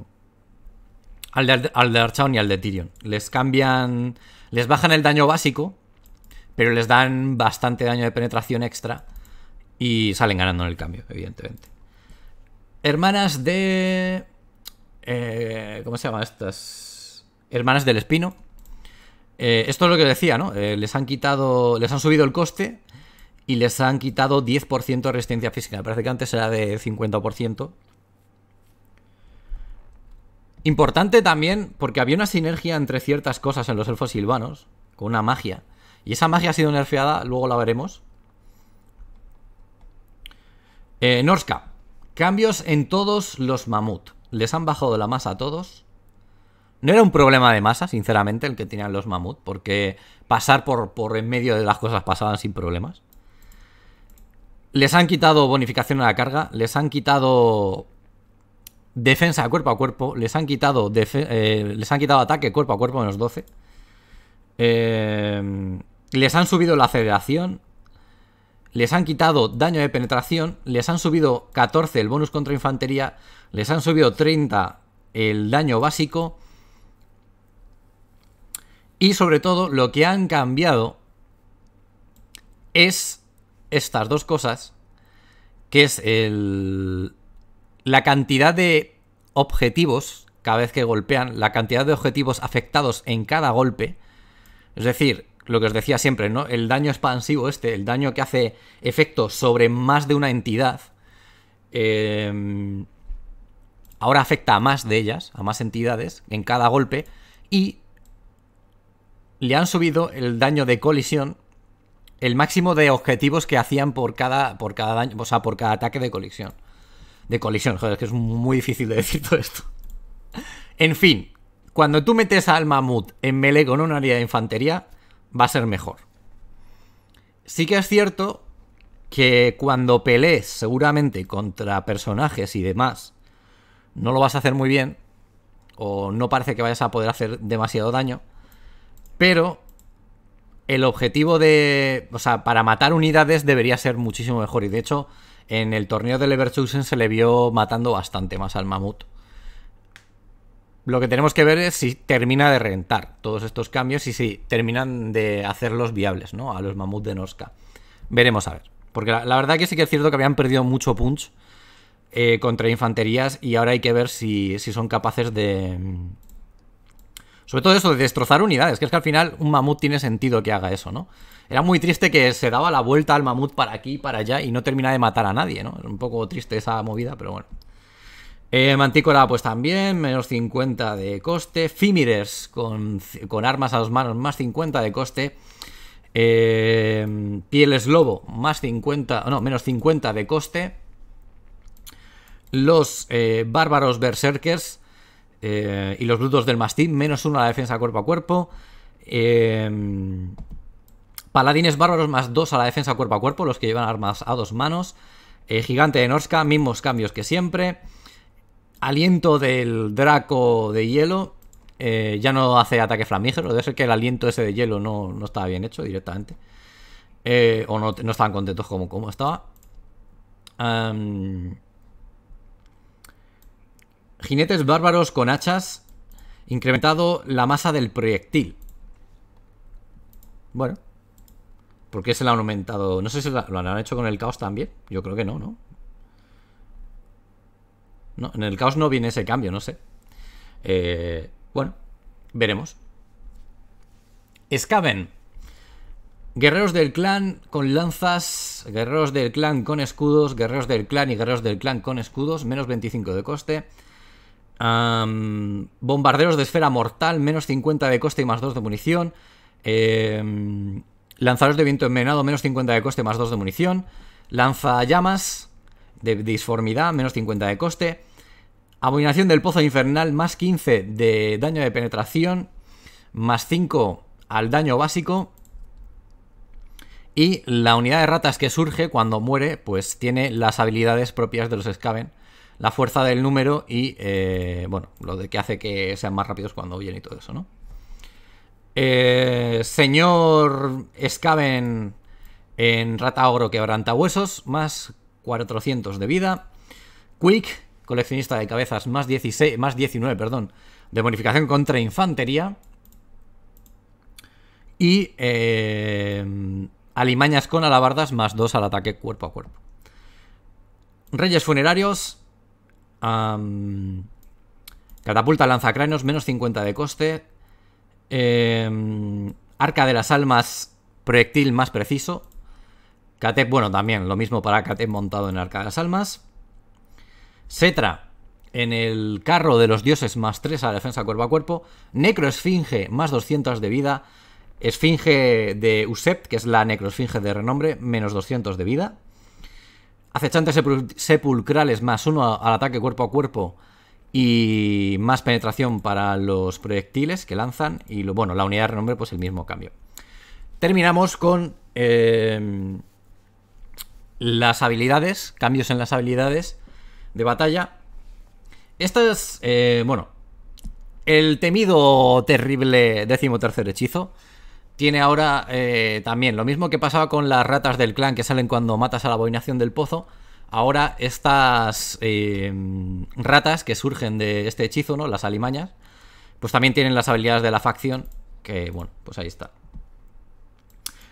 Al de, al y al de Tyrion. Les cambian. Les bajan el daño básico, pero les dan bastante daño de penetración extra. Y salen ganando en el cambio, evidentemente. Hermanas de. Eh, ¿Cómo se llaman estas? Hermanas del Espino. Eh, esto es lo que decía, ¿no? Eh, les han quitado. Les han subido el coste y les han quitado 10% de resistencia física. Parece que antes era de 50%. Importante también porque había una sinergia entre ciertas cosas en los elfos silvanos, con una magia. Y esa magia ha sido nerfeada, luego la veremos. Eh, Norska. Cambios en todos los mamut. Les han bajado la masa a todos. No era un problema de masa, sinceramente, el que tenían los mamut, porque pasar por, por en medio de las cosas pasaban sin problemas. Les han quitado bonificación a la carga, les han quitado defensa cuerpo a cuerpo, les han quitado, eh, les han quitado ataque cuerpo a cuerpo menos 12. Eh, les han subido la aceleración, les han quitado daño de penetración, les han subido 14 el bonus contra infantería, les han subido 30 el daño básico. Y sobre todo lo que han cambiado es estas dos cosas, que es el, la cantidad de objetivos cada vez que golpean, la cantidad de objetivos afectados en cada golpe. Es decir, lo que os decía siempre, ¿no? El daño expansivo este, el daño que hace efecto sobre más de una entidad, em, ahora afecta a más de ellas, a más entidades, en cada golpe, y le han subido el daño de colisión el máximo de objetivos que hacían por cada, por cada daño, o sea, por cada ataque de colisión. De colisión, joder, es que es muy difícil de decir todo esto. En fin, cuando tú metes al mamut en melee con una área de infantería, va a ser mejor. Sí que es cierto que cuando pelees seguramente contra personajes y demás, no lo vas a hacer muy bien, o no parece que vayas a poder hacer demasiado daño, pero el objetivo de. O sea, para matar unidades debería ser muchísimo mejor. Y de hecho, en el torneo de Leverkusen se le vio matando bastante más al mamut. Lo que tenemos que ver es si termina de rentar todos estos cambios y si terminan de hacerlos viables, ¿no? A los mamut de Noska. Veremos a ver. Porque la, verdad que sí que es cierto que habían perdido mucho punch eh, contra infanterías y ahora hay que ver si, si son capaces de sobre todo eso de destrozar unidades, que es que al final un mamut tiene sentido que haga eso, ¿no? Era muy triste que se daba la vuelta al mamut para aquí para allá y no termina de matar a nadie, ¿no? Es un poco triste esa movida, pero bueno. Eh, Mantícora, pues también, menos 50 de coste. Fimires, con, armas a dos manos, más 50 de coste. Eh, Pieles Lobo, más 50, no, menos 50 de coste. Los eh, Bárbaros Berserkers, eh, y los brutos del mastín, menos uno a la defensa cuerpo a cuerpo. Eh, paladines bárbaros más dos a la defensa cuerpo a cuerpo, los que llevan armas a dos manos. Eh, gigante de Norska, mismos cambios que siempre. Aliento del Draco de hielo. ya no hace ataque flamígero. Debe ser que el aliento ese de hielo no, estaba bien hecho directamente. o no, no, estaban contentos como, como estaba. Jinetes bárbaros con hachas. Incrementado la masa del proyectil. Bueno. ¿Por qué se la han aumentado? No sé si lo han hecho con el caos también. Yo creo que no, ¿no? No, en el caos no viene ese cambio, no sé. Eh, bueno, veremos. Skaven. Guerreros del clan con lanzas, guerreros del clan con escudos, guerreros del clan y guerreros del clan con escudos, menos 25 de coste bombarderos de esfera mortal, menos 50 de coste y más 2 de munición. Eh, lanzadores de viento envenenado, menos 50 de coste, más 2 de munición. Lanzallamas de disformidad, menos 50 de coste. Abominación del pozo infernal, más 15 de daño de penetración, más 5 al daño básico. Y la unidad de ratas que surge cuando muere, pues tiene las habilidades propias de los Skaven la fuerza del número y, eh, bueno, lo de que hace que sean más rápidos cuando huyen y todo eso, ¿no? Eh, señor Skaven en Rata Ogro Quebranta Huesos, más 400 de vida. Quick, coleccionista de cabezas más 16, más 19, perdón, de bonificación contra infantería. Y eh, alimañas con alabardas más 2 al ataque cuerpo a cuerpo. Reyes funerarios. Catapulta lanzacráneos, menos 50 de coste. Em, arca de las almas, proyectil más preciso. Catep, bueno, también lo mismo para Catep montado en Arca de las almas. Setra, en el carro de los dioses más 3 a la defensa cuerpo a cuerpo. Necroesfinge más 200 de vida. Esfinge de Usept, que es la necroesfinge de renombre, menos 200 de vida. Acechantes sepulcrales más 1 al ataque cuerpo a cuerpo y más penetración para los proyectiles que lanzan. Y lo, bueno, la unidad de renombre, pues el mismo cambio. Terminamos con eh, las habilidades, cambios en las habilidades de batalla. Esto es, eh, bueno, el temido, terrible décimo tercer hechizo. Tiene ahora eh, también lo mismo que pasaba con las ratas del clan que salen cuando matas a la abominación del pozo. Ahora estas eh, ratas que surgen de este hechizo, ¿no? Las alimañas, pues también tienen las habilidades de la facción. Que bueno, pues ahí está.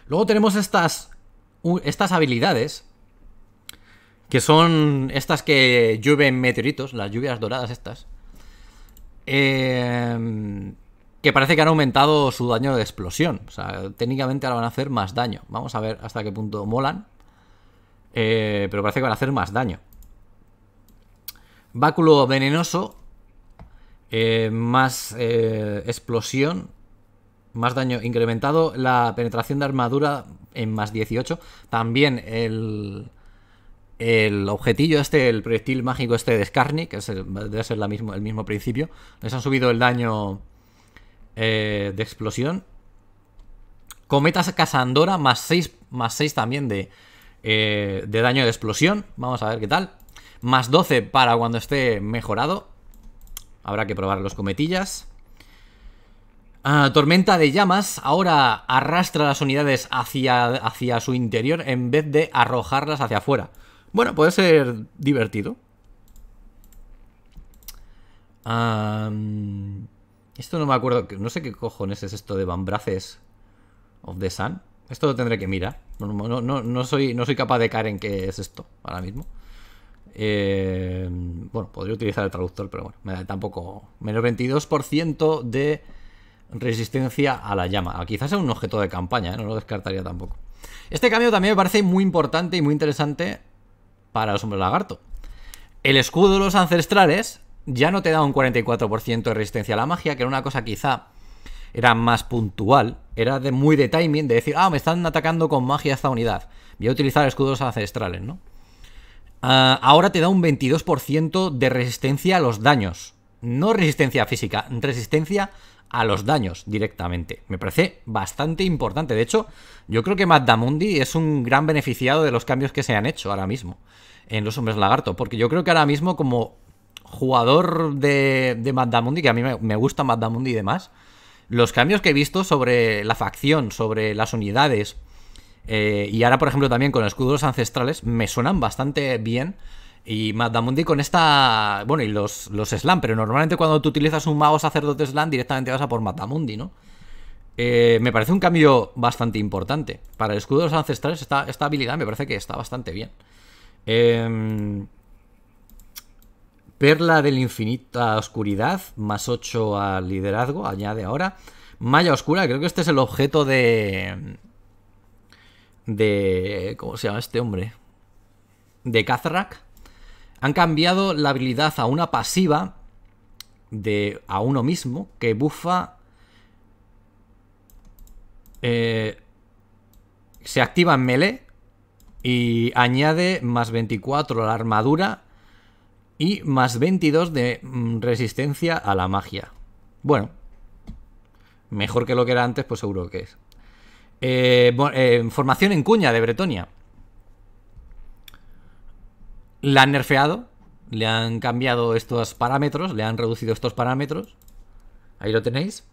Luego tenemos estas, estas habilidades que son estas que llueven meteoritos, las lluvias doradas estas. Eh, que parece que han aumentado su daño de explosión. O sea, técnicamente ahora van a hacer más daño. Vamos a ver hasta qué punto molan. Eh, pero parece que van a hacer más daño. Báculo venenoso. Eh, más explosión. Más daño incrementado. La penetración de armadura en más 18. También el el objetillo este, el proyectil mágico este de Skarny, que debe ser la mismo, el mismo principio, les han subido el daño eh, de explosión. Cometas Casandora, más 6, más 6 también de, eh, de daño de explosión. Vamos a ver qué tal. Más 12 para cuando esté mejorado. Habrá que probar los cometillas. Ah, tormenta de llamas ahora arrastra las unidades hacia, hacia su interior en vez de arrojarlas hacia afuera. Bueno, puede ser divertido. Esto no me acuerdo. No sé qué cojones es esto de Bambraces of the Sun. Esto lo tendré que mirar. No, soy, no soy capaz de caer en qué es esto ahora mismo. Eh, bueno, podría utilizar el traductor, pero bueno, me da tampoco. Menos 22% de resistencia a la llama. Quizás sea un objeto de campaña, ¿eh? no lo descartaría tampoco. Este cambio también me parece muy importante y muy interesante para los hombres lagarto. El escudo de los ancestrales ya no te da un 44% de resistencia a la magia, que era una cosa quizá era más puntual, era de muy de timing, de decir, ah, me están atacando con magia esta unidad, voy a utilizar escudos ancestrales, ¿no? Ah, ahora te da un 22% de resistencia a los daños, no resistencia física, resistencia a los daños directamente. Me parece bastante importante. De hecho, yo creo que Damundi es un gran beneficiado de los cambios que se han hecho ahora mismo en los hombres lagarto. Porque yo creo que ahora mismo, como jugador de, de Damundi, que a mí me, gusta Damundi y demás, los cambios que he visto sobre la facción, sobre las unidades, eh, y ahora, por ejemplo, también con escudos ancestrales, me suenan bastante bien y Madamundi con esta. Bueno, y los, los slam, pero normalmente cuando tú utilizas un mago sacerdote slam, directamente vas a por Madamundi, ¿no? Eh, me parece un cambio bastante importante. Para el escudo de los ancestrales, esta, esta habilidad me parece que está bastante bien. Em, Perla de la infinita oscuridad, más 8 al liderazgo, añade ahora. Malla oscura, creo que este es el objeto de. De. ¿Cómo se llama este hombre? De Kazarak han cambiado la habilidad a una pasiva de a uno mismo que bufa. Eh, se activa en melee y añade más 24 a la armadura y más 22 de mm, resistencia a la magia. Bueno, mejor que lo que era antes, pues seguro que es. Eh, eh, formación en cuña de Bretonia. La han nerfeado, le han cambiado estos parámetros, le han reducido estos parámetros. Ahí lo tenéis.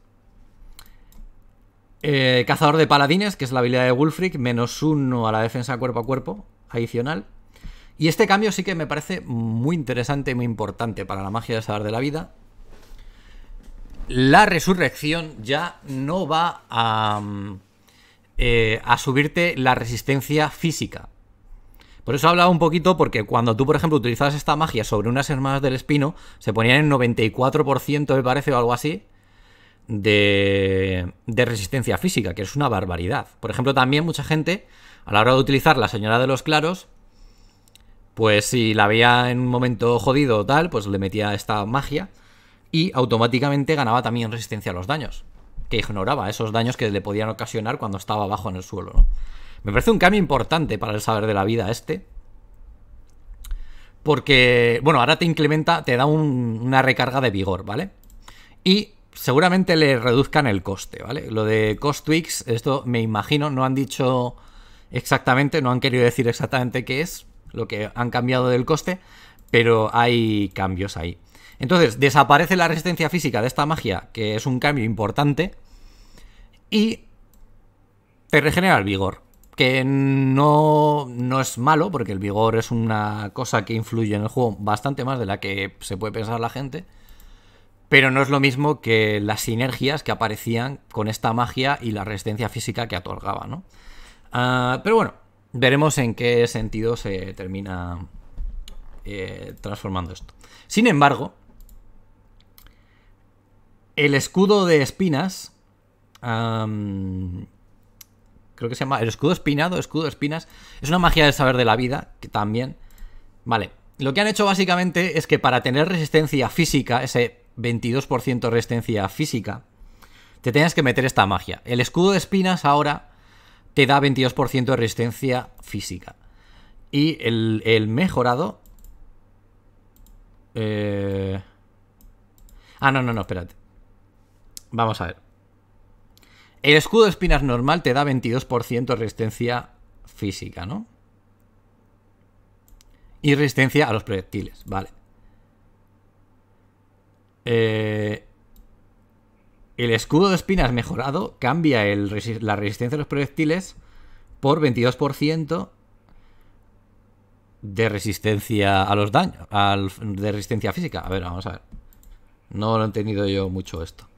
Eh, cazador de paladines, que es la habilidad de Wulfric, menos uno a la defensa cuerpo a cuerpo, adicional. Y este cambio sí que me parece muy interesante y muy importante para la magia del saber de la vida. La resurrección ya no va a, mm, eh, subirte la resistencia física. Por eso hablaba un poquito, porque cuando tú, por ejemplo, utilizabas esta magia sobre unas hermanas del espino, se ponían en 94%, me parece, o algo así, de, de resistencia física, que es una barbaridad. Por ejemplo, también mucha gente, a la hora de utilizar la señora de los claros, pues si la veía en un momento jodido o tal, pues le metía esta magia y automáticamente ganaba también resistencia a los daños, que ignoraba esos daños que le podían ocasionar cuando estaba abajo en el suelo, ¿no? Me parece un cambio importante para el saber de la vida este. Porque, bueno, ahora te incrementa, te da una recarga de vigor, ¿vale? Y seguramente le reduzcan el coste, ¿vale? Lo de cost tweaks, esto me imagino, no han dicho exactamente, no han querido decir exactamente qué es lo que han cambiado del coste, pero hay cambios ahí. Entonces, desaparece la resistencia física de esta magia, que es un cambio importante, y te regenera el vigor que no, no es malo, porque el vigor es una cosa que influye en el juego bastante más de la que se puede pensar la gente. Pero no es lo mismo que las sinergias que aparecían con esta magia y la resistencia física que otorgaba, ¿no? Ah, pero bueno, veremos en qué sentido se termina eh, transformando esto. Sin embargo, el escudo de espinas creo que se llama el escudo espinado, escudo de espinas. Es una magia del saber de la vida, que también... Vale, lo que han hecho básicamente es que para tener resistencia física, ese 22% de resistencia física, te tenías que meter esta magia. El escudo de espinas ahora te da 22% de resistencia física. Y el, mejorado... Eh... Ah, no, no, no, espérate. Vamos a ver. El escudo de espinas normal te da 22% de resistencia física, ¿no? Y resistencia a los proyectiles, vale. Eh, el escudo de espinas mejorado cambia la resistencia a los proyectiles por 22% de resistencia a los daños, de resistencia física. A ver, vamos a ver. No lo he entendido yo mucho esto.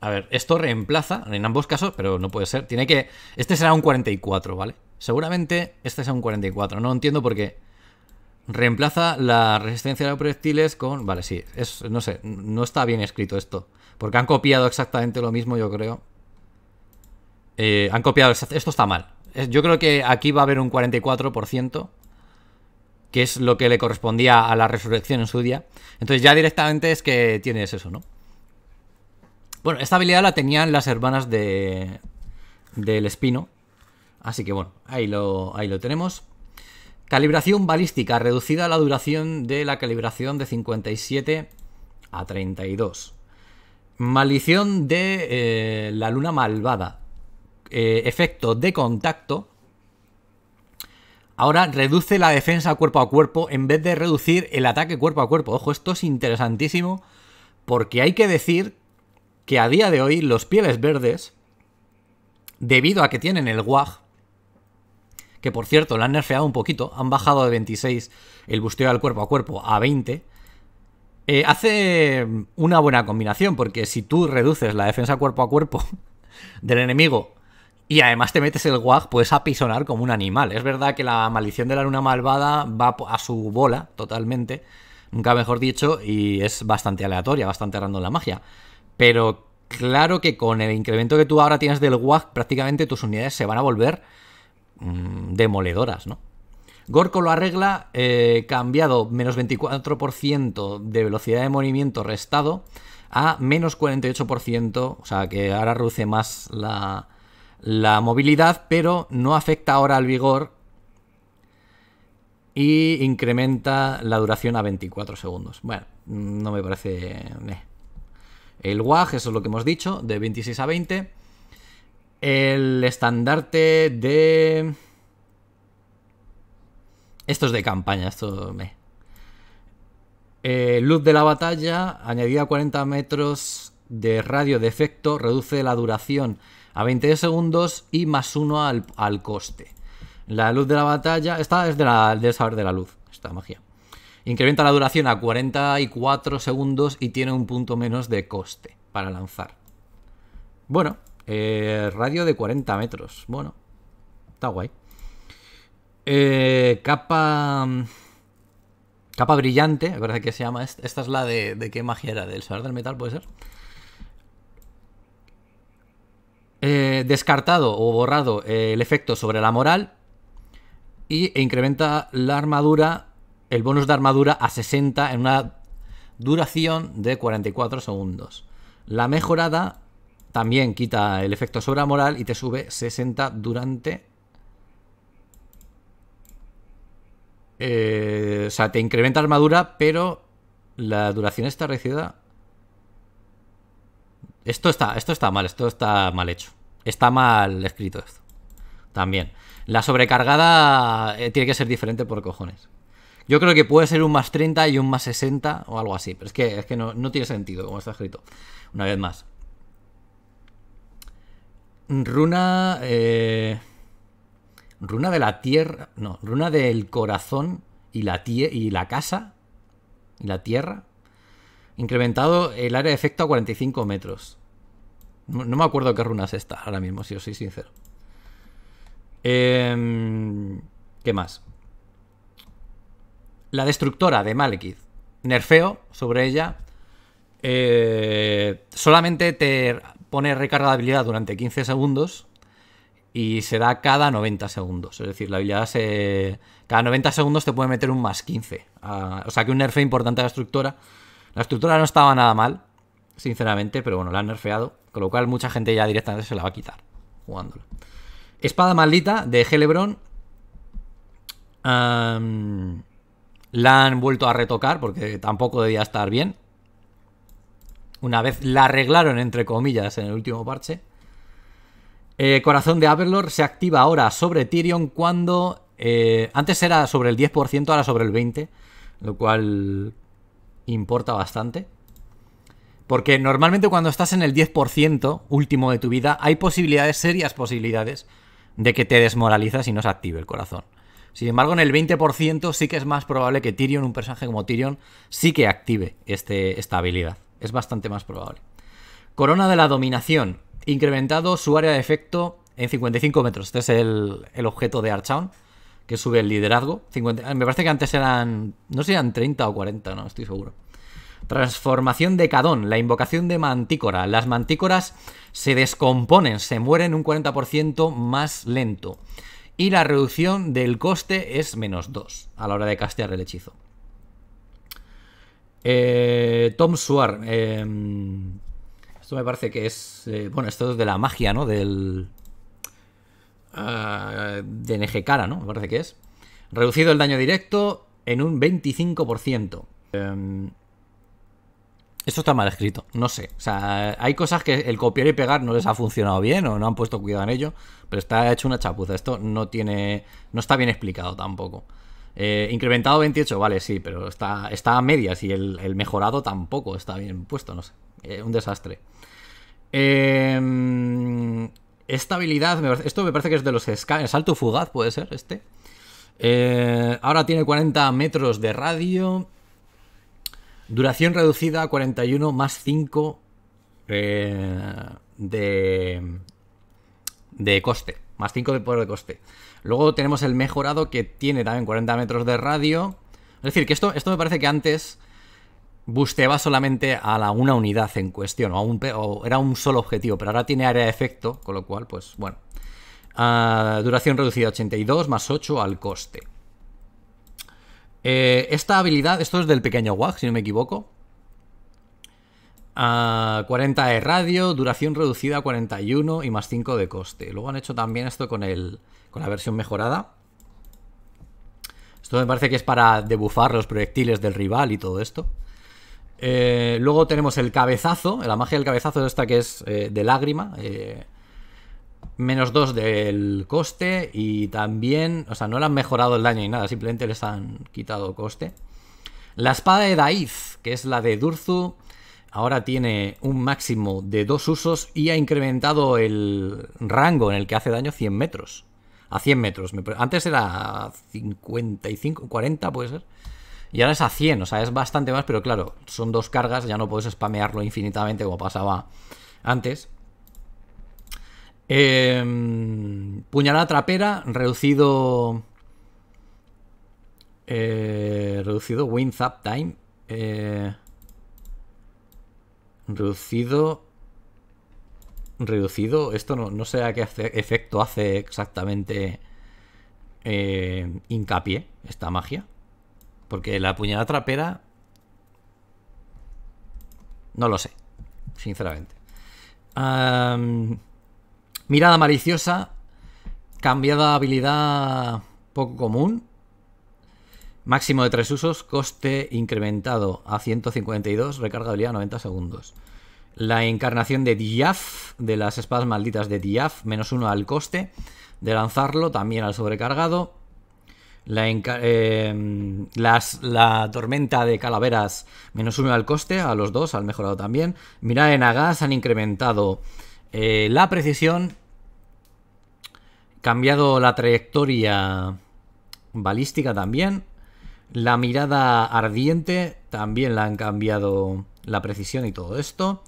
A ver, esto reemplaza en ambos casos, pero no puede ser. Tiene que. Este será un 44, ¿vale? Seguramente este será un 44. No entiendo por qué. Reemplaza la resistencia de proyectiles con. Vale, sí. Es, no sé. No está bien escrito esto. Porque han copiado exactamente lo mismo, yo creo. Eh, han copiado. Esto está mal. Yo creo que aquí va a haber un 44%. Que es lo que le correspondía a la resurrección en su día. Entonces ya directamente es que tienes eso, ¿no? Bueno, esta habilidad la tenían las hermanas de del espino. Así que bueno, ahí lo, ahí lo tenemos. Calibración balística, reducida la duración de la calibración de 57 a 32. Maldición de eh, la luna malvada. Eh, efecto de contacto. Ahora reduce la defensa cuerpo a cuerpo en vez de reducir el ataque cuerpo a cuerpo. Ojo, esto es interesantísimo porque hay que decir que a día de hoy los pieles verdes, debido a que tienen el WAG, que por cierto lo han nerfeado un poquito, han bajado de 26 el busteo al cuerpo a cuerpo a 20, eh, hace una buena combinación, porque si tú reduces la defensa cuerpo a cuerpo *laughs* del enemigo y además te metes el WAG, puedes apisonar como un animal. Es verdad que la maldición de la luna malvada va a su bola totalmente, nunca mejor dicho, y es bastante aleatoria, bastante random la magia. Pero claro que con el incremento que tú ahora tienes del WAG, prácticamente tus unidades se van a volver mm, demoledoras, ¿no? Gorko lo arregla, eh, cambiado menos 24% de velocidad de movimiento restado a menos 48%, o sea que ahora reduce más la, la movilidad, pero no afecta ahora al vigor y incrementa la duración a 24 segundos. Bueno, no me parece... Eh, el WAG, eso es lo que hemos dicho, de 26 a 20. El estandarte de... Esto es de campaña, esto me... Eh, luz de la batalla, añadida a 40 metros de radio de efecto, reduce la duración a 20 segundos y más 1 al, al coste. La luz de la batalla. Esta es de la, saber de la luz, esta magia. Incrementa la duración a 44 segundos y tiene un punto menos de coste para lanzar. Bueno, eh, radio de 40 metros. Bueno, está guay. Eh, capa. Capa brillante, me que se llama. Esta es la de. ¿De qué magia era? ¿Del saber del metal puede ser? Eh, descartado o borrado el efecto sobre la moral y, e incrementa la armadura, el bonus de armadura a 60 en una duración de 44 segundos. La mejorada también quita el efecto sobre moral y te sube 60 durante... Eh, o sea, te incrementa armadura, pero la duración está reducida esto está, esto está mal, esto está mal hecho. Está mal escrito esto. También. La sobrecargada eh, tiene que ser diferente por cojones. Yo creo que puede ser un más 30 y un más 60 o algo así. Pero es que, es que no, tiene sentido como está escrito. Una vez más. Runa. Eh, runa de la tierra. No, runa del corazón y la, y la casa. Y la tierra. Incrementado el área de efecto a 45 metros. No, me acuerdo qué runa es esta ahora mismo, si os soy sincero. Em, ¿Qué más? La destructora de Malekith. Nerfeo sobre ella. Eh, solamente te pone recarga de habilidad durante 15 segundos. Y se da cada 90 segundos. Es decir, la habilidad se. Cada 90 segundos te puede meter un más 15. Ah, o sea que un nerfeo importante a la destructora la estructura no estaba nada mal, sinceramente, pero bueno, la han nerfeado. Con lo cual mucha gente ya directamente se la va a quitar jugándolo. Espada maldita de Helebron. la han vuelto a retocar porque tampoco debía estar bien. Una vez la arreglaron, entre comillas, en el último parche. Eh, corazón de Averlord se activa ahora sobre Tyrion cuando... Eh, antes era sobre el 10%, ahora sobre el 20%. Lo cual importa bastante. Porque normalmente cuando estás en el 10% último de tu vida, hay posibilidades, serias posibilidades, de que te desmoralizas y no se active el corazón. Sin embargo, en el 20% sí que es más probable que Tyrion, un personaje como Tyrion, sí que active este, esta habilidad. Es bastante más probable. Corona de la Dominación. Incrementado su área de efecto en 55 metros. Este es el, el objeto de Archaon que sube el liderazgo. me parece que antes eran, no sé, eran 30 o 40, no estoy seguro. Transformación de Cadón, la invocación de Mantícora. Las mantícoras se descomponen, se mueren un 40% más lento. Y la reducción del coste es menos 2 a la hora de castear el hechizo. Eh, Tom Suar. Em, esto me parece que es. Eh, bueno, esto es de la magia, ¿no? Del. Ah, de Nejecara, ¿no? Me parece que es. Reducido el daño directo en un 25%. Em, esto está mal escrito, no sé. O sea, hay cosas que el copiar y pegar no les ha funcionado bien o no han puesto cuidado en ello, pero está hecho una chapuza. Esto no tiene. No está bien explicado tampoco. Eh, incrementado 28, vale, sí, pero está, está a medias y el, mejorado tampoco está bien puesto, no sé. Eh, un desastre. Eh, esto me parece que es de los escáneres. Salto fugaz, puede ser este. Eh, ahora tiene 40 metros de radio. Duración reducida a 41 más 5 eh, de, de coste. Más 5 de poder de coste. Luego tenemos el mejorado que tiene también 40 metros de radio. Es decir, que esto, esto me parece que antes busteaba solamente a la, una unidad en cuestión, o, era un solo objetivo, pero ahora tiene área de efecto, con lo cual, pues bueno. Ah, duración reducida 82 más 8 al coste. Eh, esta habilidad, esto es del pequeño WAG, si no me equivoco. 40 ah, de radio, duración reducida a 41 y más 5 de coste. Luego han hecho también esto con, el, con la versión mejorada. Esto me parece que es para debufar los proyectiles del rival y todo esto. Eh, luego tenemos el cabezazo. La magia del cabezazo es esta que es eh, de lágrima. Eh, menos 2 del coste. Y también. O sea, no le han mejorado el daño ni nada. Simplemente les han quitado coste. La espada de Daiz, que es la de Durzu. Ahora tiene un máximo de dos usos y ha incrementado el rango en el que hace daño 100 metros. A 100 metros. Antes era 55, 40 puede ser. Y ahora es a 100, o sea, es bastante más, pero claro, son dos cargas, ya no puedes spamearlo infinitamente como pasaba antes. Eh, puñalada trapera, reducido. Eh, reducido win zap time. Eh, reducido. Reducido. Esto no, no sé a qué efecto hace exactamente eh, hincapié esta magia. Porque la puñalada trapera. No lo sé. Sinceramente. mirada maliciosa. Cambiada habilidad poco común. Máximo de tres usos, coste incrementado a 152, recarga habilidad 90 segundos. La encarnación de Diaf, de las espadas malditas de Diaf, menos uno al coste de lanzarlo, también al sobrecargado. La, em, la tormenta de calaveras, menos uno al coste, a los dos, al mejorado también. Mirad en Agas han incrementado eh, la precisión, cambiado la trayectoria balística también. La mirada ardiente también la han cambiado la precisión y todo esto.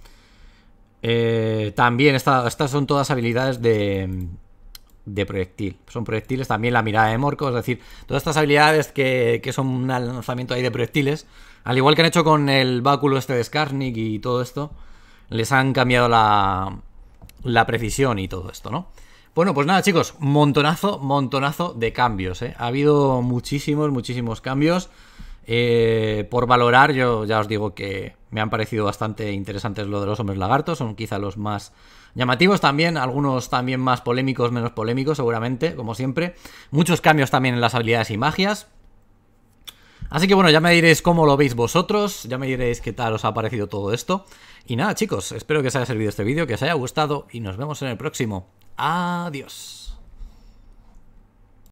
Eh, también estas son todas habilidades de, de proyectil. Son proyectiles, también la mirada de Morco, es decir, todas estas habilidades que, son un lanzamiento ahí de proyectiles, al igual que han hecho con el báculo este de Skarnik y todo esto, les han cambiado la, la precisión y todo esto, ¿no? Bueno, pues nada, chicos, montonazo, montonazo de cambios, ¿eh? Ha habido muchísimos, muchísimos cambios. Eh, por valorar, yo ya os digo que me han parecido bastante interesantes lo de los hombres lagartos, son quizá los más llamativos también, algunos también más polémicos, menos polémicos seguramente, como siempre. Muchos cambios también en las habilidades y magias. Así que bueno, ya me diréis cómo lo veis vosotros, ya me diréis qué tal os ha parecido todo esto. Y nada chicos, espero que os haya servido este vídeo, que os haya gustado y nos vemos en el próximo. Adiós.